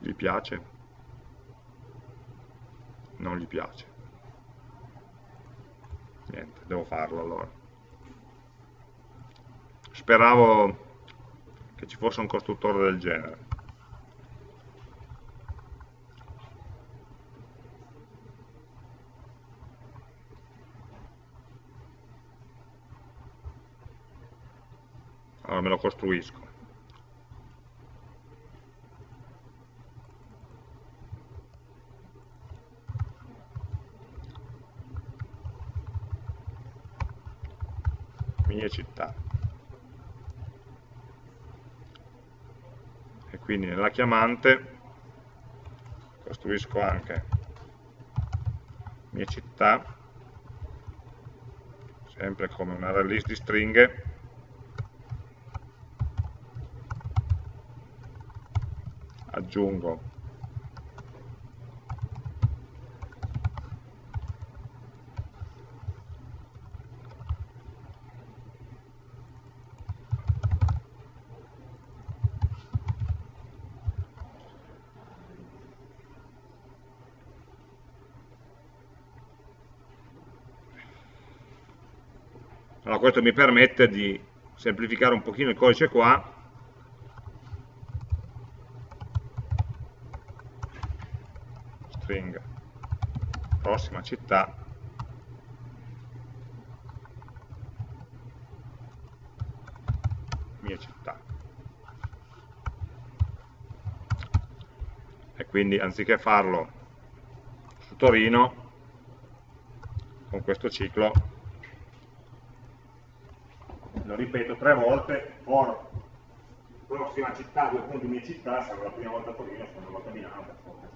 vi piace? Piace. Niente, devo farlo allora. Speravo che ci fosse un costruttore del genere. Allora me lo costruisco. Mie città. E quindi nella chiamante costruisco anche mie città, sempre come una release di stringhe, aggiungo Allora questo mi permette di semplificare un pochino il codice qua. String. Prossima città. Mia città. E quindi anziché farlo su Torino con questo ciclo lo ripeto tre volte for prossima città, due punti mia città, sarà la prima volta a Torino, la seconda volta a Milano, per forza.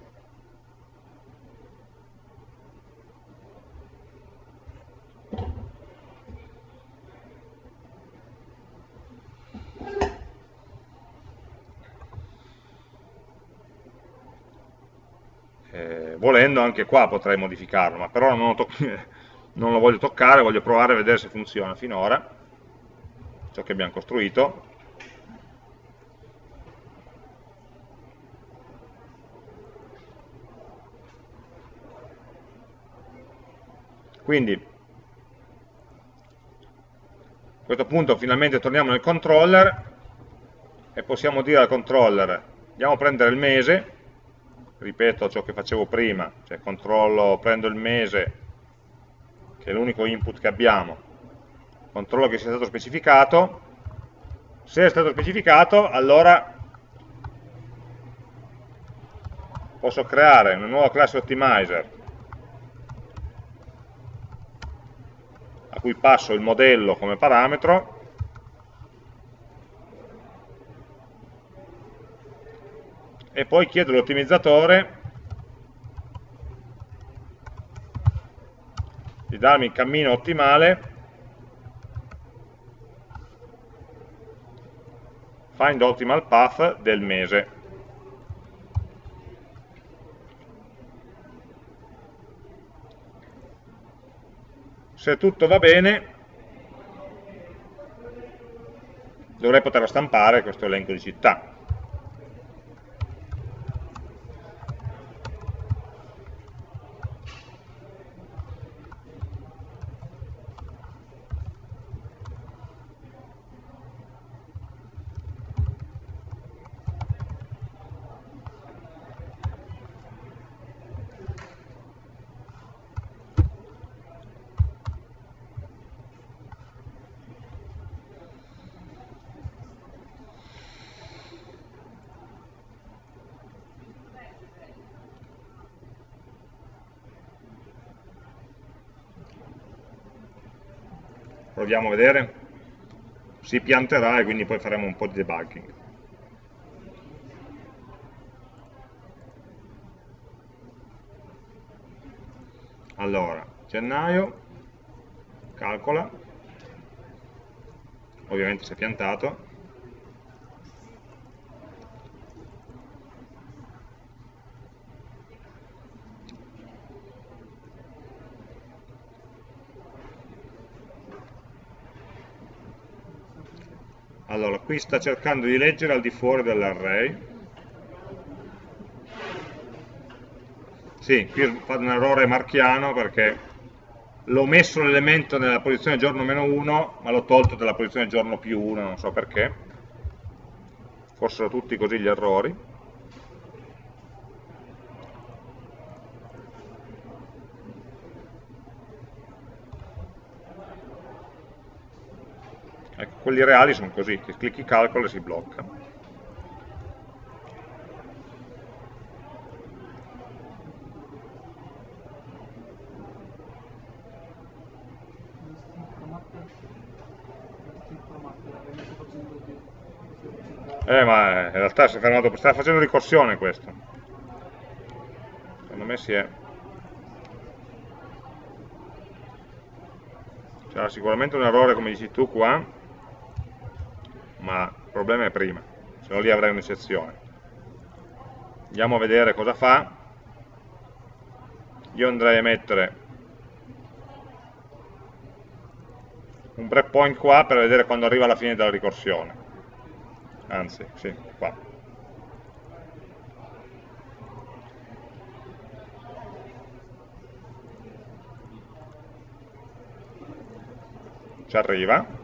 Eh, volendo anche qua potrei modificarlo, ma però non non lo voglio toccare, voglio provare a vedere se funziona finora, ciò che abbiamo costruito. Quindi a questo punto finalmente torniamo nel controller e possiamo dire al controller andiamo a prendere il mese, ripeto ciò che facevo prima, cioè controllo, prendo il mese che è l'unico input che abbiamo, controllo che sia stato specificato, se è stato specificato allora posso creare una nuova classe optimizer cui passo il modello come parametro. E poi chiedo all'ottimizzatore di darmi il cammino ottimale find optimal path del mese. Se tutto va bene dovrei poterlo stampare questo elenco di città proviamo a vedere. Si pianterà e quindi poi faremo un po' di debugging allora gennaio calcola. Ovviamente si è piantato allora qui sta cercando di leggere al di fuori dell'array. Sì, qui fa un errore marchiano perché l'ho messo l'elemento nella posizione giorno meno 1 ma l'ho tolto dalla posizione giorno più 1 non so perché. Fossero tutti così gli errori quelli reali sono così, che clicchi calcolo e si blocca. Eh, ma in realtà si è fermato, sta facendo ricorsione questo. Secondo me si è... C'era sicuramente un errore, come dici tu qua, problema è prima, se no lì avrei un'eccezione. Andiamo a vedere cosa fa. Io andrei a mettere un breakpoint qua per vedere quando arriva la fine della ricorsione. Anzi, sì, qua. Ci arriva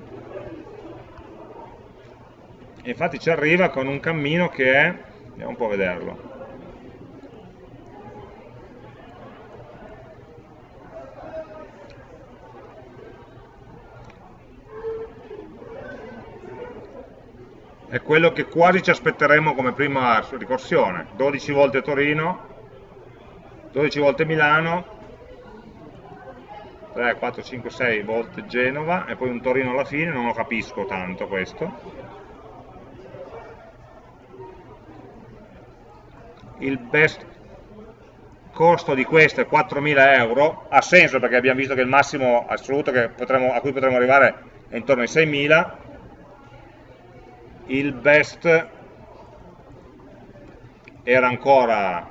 infatti ci arriva con un cammino che è, andiamo un po' a vederlo, è quello che quasi ci aspetteremo come prima ricorsione, 12 volte Torino, 12 volte Milano, 3, 4, 5, 6 volte Genova e poi un Torino alla fine, non lo capisco tanto questo. Il best costo di questo è 4.000 euro, ha senso perché abbiamo visto che il massimo assoluto potremo, a cui potremo arrivare è intorno ai 6.000, il best era ancora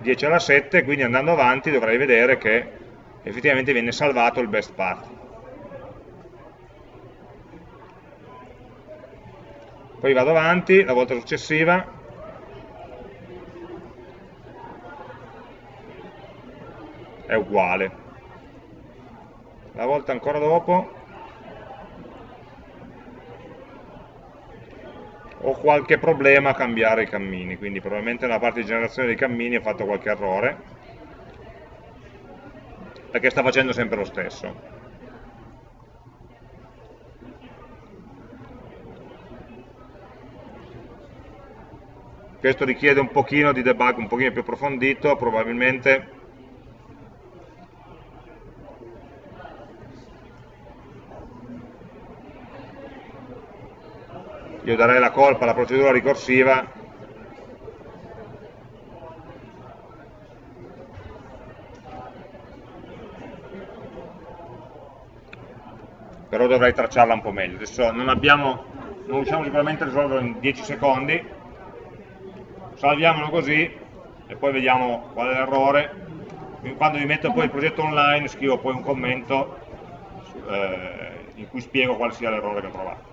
10 alla 7, quindi andando avanti dovrei vedere che effettivamente viene salvato il best path. Poi vado avanti, la volta successiva, è uguale. La volta ancora dopo ho qualche problema a cambiare i cammini, quindi probabilmente nella parte di generazione dei cammini ho fatto qualche errore, perché sta facendo sempre lo stesso. Questo richiede un pochino di debug un pochino più approfondito, probabilmente io darei la colpa alla procedura ricorsiva. Però dovrei tracciarla un po' meglio. Adesso non abbiamo non riusciamo sicuramente a risolverlo in 10 secondi. Salviamolo così e poi vediamo qual è l'errore. Quando mi metto poi il progetto online scrivo poi un commento eh, in cui spiego quale sia l'errore che ho trovato